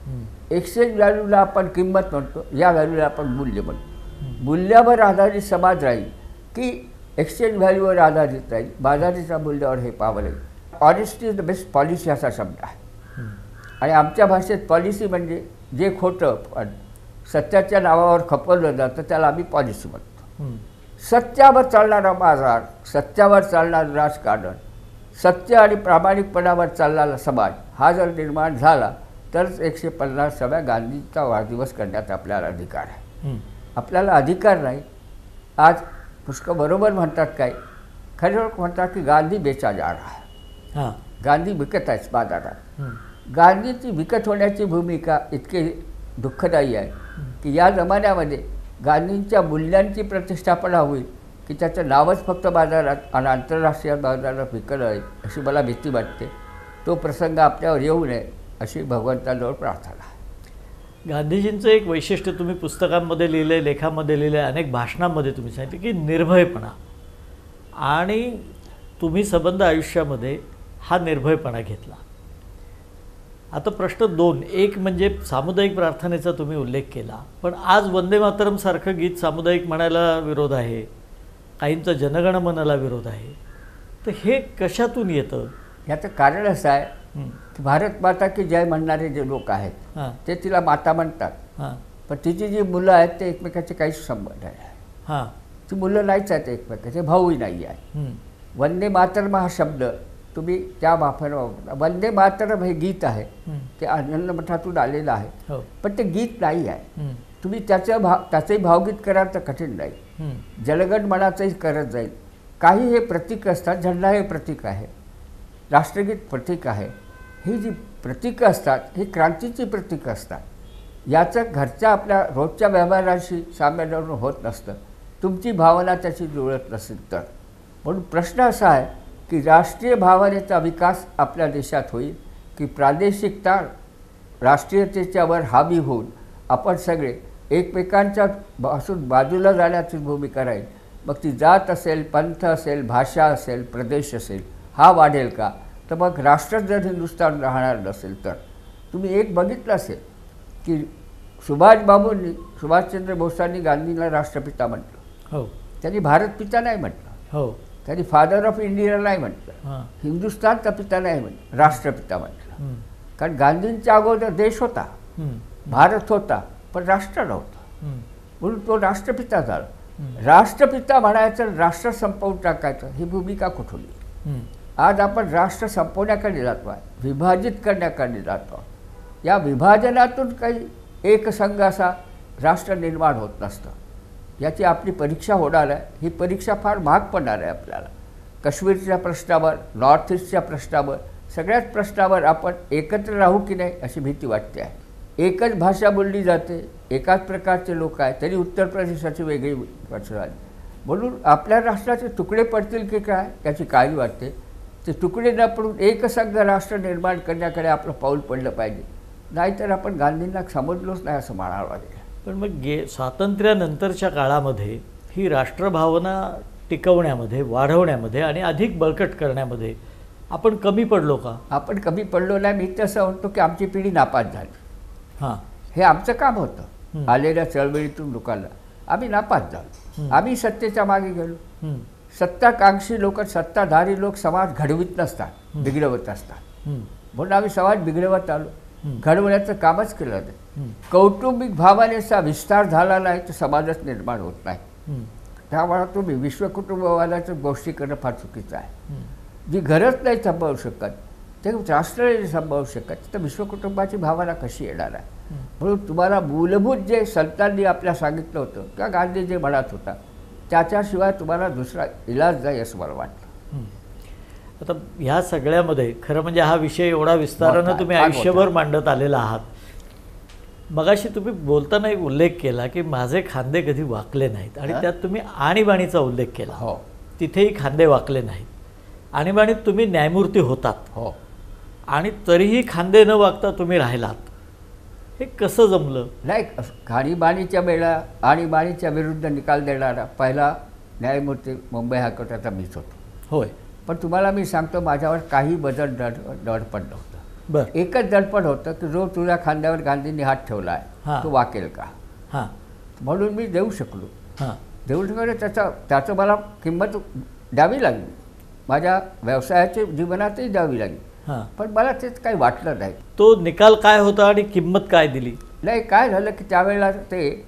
एक्सचेंज व्हॅल्यूला आपण किंमत म्हणतो या व्हॅल्यूला आपण मूल्य म्हणतो मूल्यावर आधारित समाज राहील की एक्सचेंज व्हॅल्यूवर आधारित राहील बाजारीच्या मूल्यावर हे पाहावं लागेल honesty is the best policy असा शब्द आहे. आणि आमच्या भाषेत पॉलिसी म्हणजे जे खोटं सत्याच्या नावावर खपवलं जातं त्याला आम्ही पॉलिसी म्हणतो. सत्यावर चालणारा बाजार सत्यावर चालणारं राजकारण सत्य आणि प्रामाणिकपणावर चालणारा समाज हा जर निर्माण झाला तरच एकशे पन्नासाव्या गांधीचा वाढदिवस करण्यात आपल्याला अधिकार आहे हं. आपल्याला अधिकार नाही आज पुष्कळ बरोबर म्हणतात काय खरे म्हणतात की गांधी बेचा जा रहा. गांधी विकत आहेच बाजारात. गांधीची विकत होण्याची भूमिका इतकी दुःखदायी आहे. की या जमान्यामध्ये गांधींच्या मूल्यांची प्रतिष्ठापना होईल की त्याचं नावच फक्त बाजारात आणि आंतरराष्ट्रीय बाजारात विकत आहे अशी मला भीती वाटते. तो प्रसंग आपल्यावर येऊ नये अशी भगवंताजवळ प्रार्थना आहे. गांधीजींचं एक वैशिष्ट्य तुम्ही पुस्तकांमध्ये लिहिलं आहे लेखामध्ये लिहिलं आहे अनेक भाषणांमध्ये तुम्ही सांगितलं की निर्भयपणा. आणि तुम्ही सबंध आयुष्यामध्ये हा निर्भयपणा घेतला. आता प्रश्न दोन एक म्हणजे सामुदायिक प्रार्थनेचा तुम्ही उल्लेख केला पण आज वंदे मातरमसारखं गीत सामुदायिक म्हणायला विरोध आहे काहींचा जनगणमनाला विरोध आहे तर हे कशातून येतं? याचं कारण असं आहे. की भारत माता की जय म्हणणारे जे लोक आहेत ते तिला माता म्हणतात. पण तिची जी मुलं आहेत ते एकमेकाचे काहीच संबंध नाही. हां. ती मुलं नाहीच आहेत एकमेकाचे भाऊही नाही आहे. वंदे मातरम हा शब्द तुम्ही त्या वापर वापरा वंदे मातरम हे गीत आहे. ते आनंद मठातून आलेलं आहे. हो. पण ते गीत नाही आहे. तुम्ही त्याचं भाव त्याचंही भावगीत कराल तर कठीण नाही. जलगण मनाचंही करत जाईल. काही हे प्रतीक असतात झेंडा हे प्रतीक आहे. राष्ट्रगीत प्रतीक आहे. ही जी प्रतीकं असतात ही क्रांतीची प्रतीकं असतात. याचं घरच्या आपल्या रोजच्या व्यवहाराशी साम्य होत नसतं. तुमची भावना त्याची जुळत नसेल तर. म्हणून प्रश्न असा आहे की राष्ट्रीय भावनेचा विकास आपल्या देशात होईल की प्रादेशिकता राष्ट्रीयतेच्या वर हावी होऊन आपण सगळे एकमेकांच्या पासून बाजूला जाण्याची भूमिका राहील. मग ती जात असेल पंथ असेल भाषा असेल प्रदेश असेल हा वाढेल का? तर मग राष्ट्र जर हिंदुस्थान राहणार नसेल तर. तुम्ही एक बघितलं असेल की सुभाषबाबूंनी सुभाषचंद्र बोसांनी गांधींना राष्ट्रपिता म्हटलं. हो. त्यांनी भारतपिता नाही म्हटलं. हो. त्यांनी फादर ऑफ इंडिया नाही म्हटलं हां हिंदुस्थानचा पिता नाही म्हटलं राष्ट्रपिता म्हटलं. कारण गांधींच्या अगोदर देश होता. भारत होता पण राष्ट्र नव्हतं. म्हणून तो राष्ट्रपिता झाला. राष्ट्रपिता म्हणायचं राष्ट्र संपवून टाकायचं ही भूमिका कुठली. आज आपण राष्ट्र संपवण्याकडे जातो आहे विभाजित करण्याकडे जातो. या विभाजनातून काही एकसंघ असा राष्ट्र निर्माण होत नसतं याची आपली परीक्षा होणार आहे. ही परीक्षा फार महाग पडणार आहे आपल्याला. काश्मीरच्या प्रश्नावर नॉर्थ ईस्टच्या प्रश्नावर सगळ्याच प्रश्नावर आपण एकत्र राहू की नाही अशी भीती वाटते आहे. एकच भाषा बोलली जाते एकाच प्रकारचे लोक आहेत तरी उत्तर प्रदेशाची वेगळी भाषा आहे. म्हणून आपल्या राष्ट्राचे तुकडे पडतील की काय याची काळजी वाटते. ते तुकडे न पडून एकसंघ राष्ट्र निर्माण करण्याकडे आपलं पाऊल पडलं पाहिजे. नाहीतर आपण गांधींना समजलोच नाही असं म्हणावं लागेल. पण मग गे स्वातंत्र्यानंतरच्या काळामध्ये ही राष्ट्रभावना टिकवण्यामध्ये वाढवण्यामध्ये आणि अधिक बळकट करण्यामध्ये आपण कमी पडलो का आपण कमी पडलो नाही मी तसं म्हणतो की आमची पिढी नापास झाली हां हे आमचं काम होतं. आलेल्या चळवळीतून लोकांना आम्ही नापास झालो. आम्ही सत्तेच्या मागे गेलो. सत्ताकांक्षी लोक सत्ताधारी लोक समाज घडवीत नसतात. बिघडवत असतात. म्हणून आम्ही समाज बिघडवत आलो. घडवण्याचं कामच केलं नाही. कौटुंबिक भावनेचा विस्तार झाला नाही तर समाजच निर्माण होत नाही. त्यामुळे तुम्ही विश्वकुटुंबवादाच्या गोष्टी करणं फार चुकीचं आहे. जी घरच नाही सांभाळू शकत ते राष्ट्र नाही सांभाळू शकत तर विश्वकुटुंबाची भावना कशी येणार आहे. म्हणून तुम्हाला मूलभूत जे संतांनी आपल्या सांगितलं होतं किंवा गांधी जे म्हणत होता त्याच्याशिवाय तुम्हाला दुसरा इलाज नाही असं मला वाटतं. आता ह्या सगळ्यामध्ये खरं म्हणजे हा विषय एवढा विस्तारानं तुम्ही आयुष्यभर मांडत आलेला आहात मगाशी तुम्ही बोलताना एक उल्लेख केला की माझे खांदे कधी वाकले नाहीत आणि? त्यात तुम्ही आणीबाणीचा उल्लेख केला. हो. तिथेही खांदे वाकले नाहीत. आणीबाणीत तुम्ही न्यायमूर्ती होतात. हो. आणि तरीही खांदे न वागता तुम्ही राहिलात. हे कसं जमलं? नाही आणीबाणीच्या वेळा आणीबाणीच्या विरुद्ध निकाल देणारा पहिला न्यायमूर्ती मुंबई हायकोर्टाचा मीच होतो. होय. पण तुम्हाला मी सांगतो माझ्यावर काही बदल दड दडपण नव्हतं. बरं. एकच दडपण होतं की जो तुझ्या खांद्यावर गांधींनी हात ठेवला. आहे तो वाकेल का? हां. म्हणून मी देऊ शकलो. हां. देऊ शकलो त्याचा त्याचं मला किंमत द्यावी लागली. माझ्या व्यवसायाच्या जीवनातही द्यावी लागली. पण मला तेच काही वाटलं नाही. तो निकाल काय होता आणि किंमत काय दिली? नाही काय झालं की त्यावेळेला ते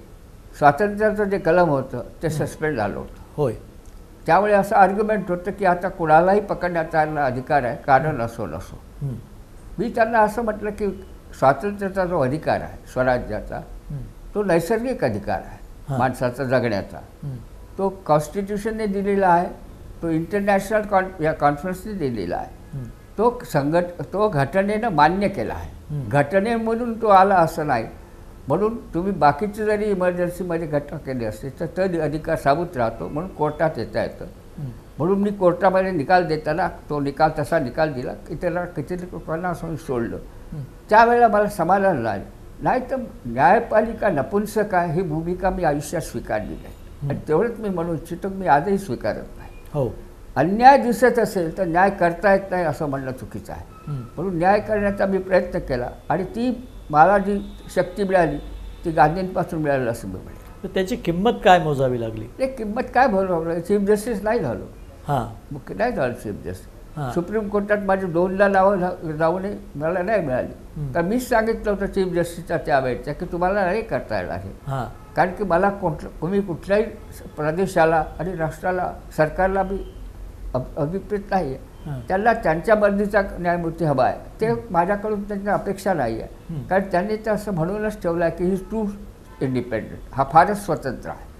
स्वातंत्र्याचं जे कलम होतं ते सस्पेंड झालं होतं. होय. त्यामुळे असं आर्ग्युमेंट होतं की आता कुणालाही पकडण्याचा अधिकार आहे कारण असो नसो. मी त्यांना असं म्हटलं की स्वातंत्र्याचा जो अधिकार आहे स्वराज्याचा तो नैसर्गिक अधिकार आहे. माणसाचा जगण्याचा. तो कॉन्स्टिट्यूशनने दिलेला आहे तो इंटरनॅशनल कॉन या कॉन्फरन्सने दिलेला आहे. तो संघट तो घटनेनं मान्य केला आहे. हं. घटनेमधून तो आला असं नाही. म्हणून तुम्ही बाकीचे जरी इमर्जन्सीमध्ये घटना केली असते तर तो अधिकार साबूत राहतो म्हणून कोर्टात येता येतं. म्हणून मी कोर्टामध्ये निकाल देताना तो निकाल तसा निकाल दिला की त्याला किती लोकांना असं सोडलं. त्यावेळेला मला समाधान नाही नाही तर न्यायपालिका नपुंसक आहे ही भूमिका मी आयुष्यात स्वीकारली नाही. आणि तेवढंच मी म्हणू इच्छितो मी आजही स्वीकारत नाही. हो. अन्याय दिसत असेल तर न्याय करता येत नाही असं म्हणणं चुकीचं आहे. म्हणून न्याय करण्याचा मी प्रयत्न केला आणि ती मला जी शक्ती मिळाली ती गांधींपासून मिळाली असं मी म्हणेन. त्याची किंमत काय मोजावी लागली? ते किंमत काय बोलवलं चीफ जस्टिस नाही झालो. हां. मुख्य नाही झालं चीफ. जस्टिस सुप्रीम कोर्टात माझी दोनदा झा- जाऊनही मला नाही मिळाली. तर मीच सांगितलं होतं चीफ जस्टिसच्या त्यावेळेच्या की तुम्हाला नाही करता येणार हे. हां. कारण की मला कोणतं तुम्ही कुठल्याही प्रदेशाला आणि राष्ट्राला सरकारला मी अभ- अभिप्रेत नाही. आहे त्यांना त्यांच्या बंदीचा न्यायमूर्ती हवा आहे. ते माझ्याकडून त्यांच्या अपेक्षा नाही आहे. कारण त्यांनी ते असं म्हणूनच ठेवलं आहे की ही टू इंडिपेंडंट हा फारच स्वतंत्र आहे.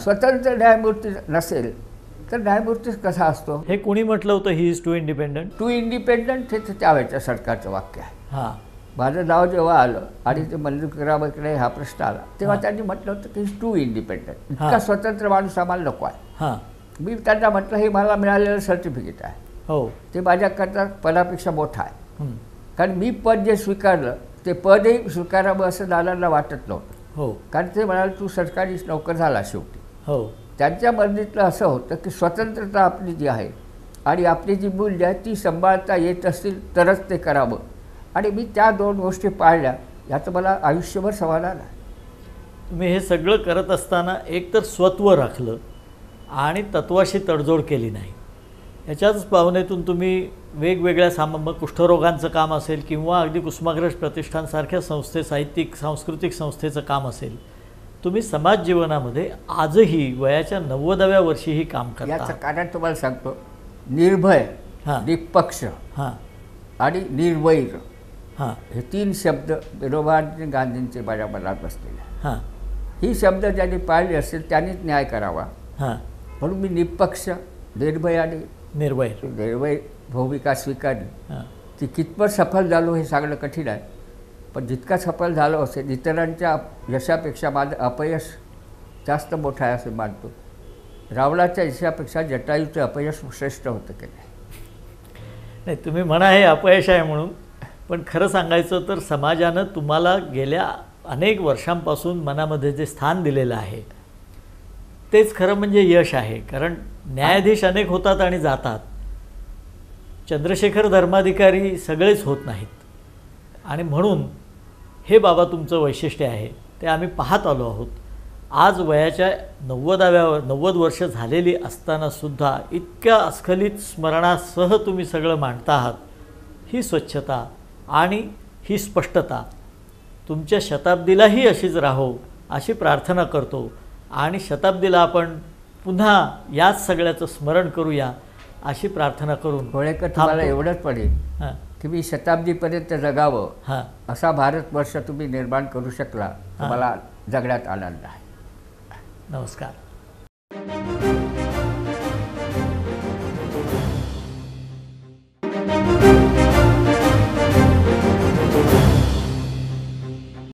स्वतंत्र न्यायमूर्ती नसेल तर न्यायमूर्ती कसा असतो? हे कुणी म्हटलं होतं he is too independent too independent हे त्यावेळेच्या सरकारचं वाक्य आहे. हां. माझं नाव जेव्हा आलं आणि ते मंजूर हा प्रश्न आला तेव्हा. त्यांनी म्हटलं होतं की टू इंडिपेंडंट. इतका स्वतंत्र माणूस आम्हाला नको आहे. हां. मी त्यांना म्हटलं हे मला मिळालेलं सर्टिफिकेट आहे. हो. ते माझ्याकरता पदापेक्षा मोठं आहे. कारण मी पद जे स्वीकारलं ते पदही स्वीकारावं असं दादांना वाटत नव्हतं. हो. कारण ते म्हणाले तू सरकारी नोकर झाला शेवटी. हो. त्यांच्या मर्जीतलं असं होतं की स्वतंत्रता आपली जी आहे आणि आपली जी मूल्य आहे ती सांभाळता येत असतील तरच ते करावं. आणि मी त्या दोन गोष्टी पाळल्या याचं मला आयुष्यभर सवाल आहे. तुम्ही हे सगळं करत असताना एकतर स्वत्व राखलं आणि तत्वाशी तडजोड केली नाही. याच्याच भावनेतून तुम्ही वेगवेगळ्या साम मग कुष्ठरोगांचं काम असेल किंवा अगदी कुसुमाग्रज प्रतिष्ठानसारख्या संस्थे साहित्यिक सांस्कृतिक संस्थेचं काम असेल तुम्ही समाज जीवनामध्ये आजही वयाच्या नव्वदाव्या वर्षीही काम याचं करता कारण तुम्हाला सांगतो. निर्भय हां. निष्पक्ष हां. आणि निर्वैर हां. हे तीन शब्द विनोबा आणि गांधींचे माझ्या मनात बसलेले. हां. ही शब्द ज्यांनी पाळली असेल त्यांनीच न्याय करावा. हां. म्हणून मी निष्पक्ष निर्भय आणि निर्वैर. निर्भय भूमिका स्वीकारली. हां. ती कितपत सफल झालो हे सांगणं कठीण आहे. पण जितका सफल झालो असेल इतरांच्या यशापेक्षा माझं अपयश जास्त मोठं आहे असं मानतो. रावणाच्या यशापेक्षा जटायूचं अपयश श्रेष्ठ होतं की नाही तुम्ही म्हणा हे अपयश आहे म्हणून पण खरं सांगायचं तर समाजानं तुम्हाला गेल्या अनेक वर्षांपासून मनामध्ये जे स्थान दिलेलं आहे तेच खरं म्हणजे यश आहे. कारण न्यायाधीश अनेक होतात आणि जातात. चंद्रशेखर धर्माधिकारी सगळेच होत नाहीत. आणि म्हणून हे बाबा तुमचं वैशिष्ट्य आहे. ते आम्ही पाहत आलो आहोत. आज वयाच्या नव्वदाव्या नव्वद वर्ष झालेली असतानासुद्धा इतक्या अस्खलित स्मरणासह तुम्ही सगळं मांडता आहात. ही स्वच्छता आणि ही स्पष्टता. तुमच्या शताब्दीलाही अशीच राहो अशी प्रार्थना करतो. आणि शताब्दीला आपण पुन्हा याच सगळ्याचं स्मरण करूया अशी प्रार्थना करून गोळेकर तुम्हाला. एवढंच पडेल. हां. की मी शताब्दीपर्यंत जगावं हां. असा भारतवर्ष तुम्ही निर्माण करू शकला. मला जगण्यात आनंद आहे. नमस्कार.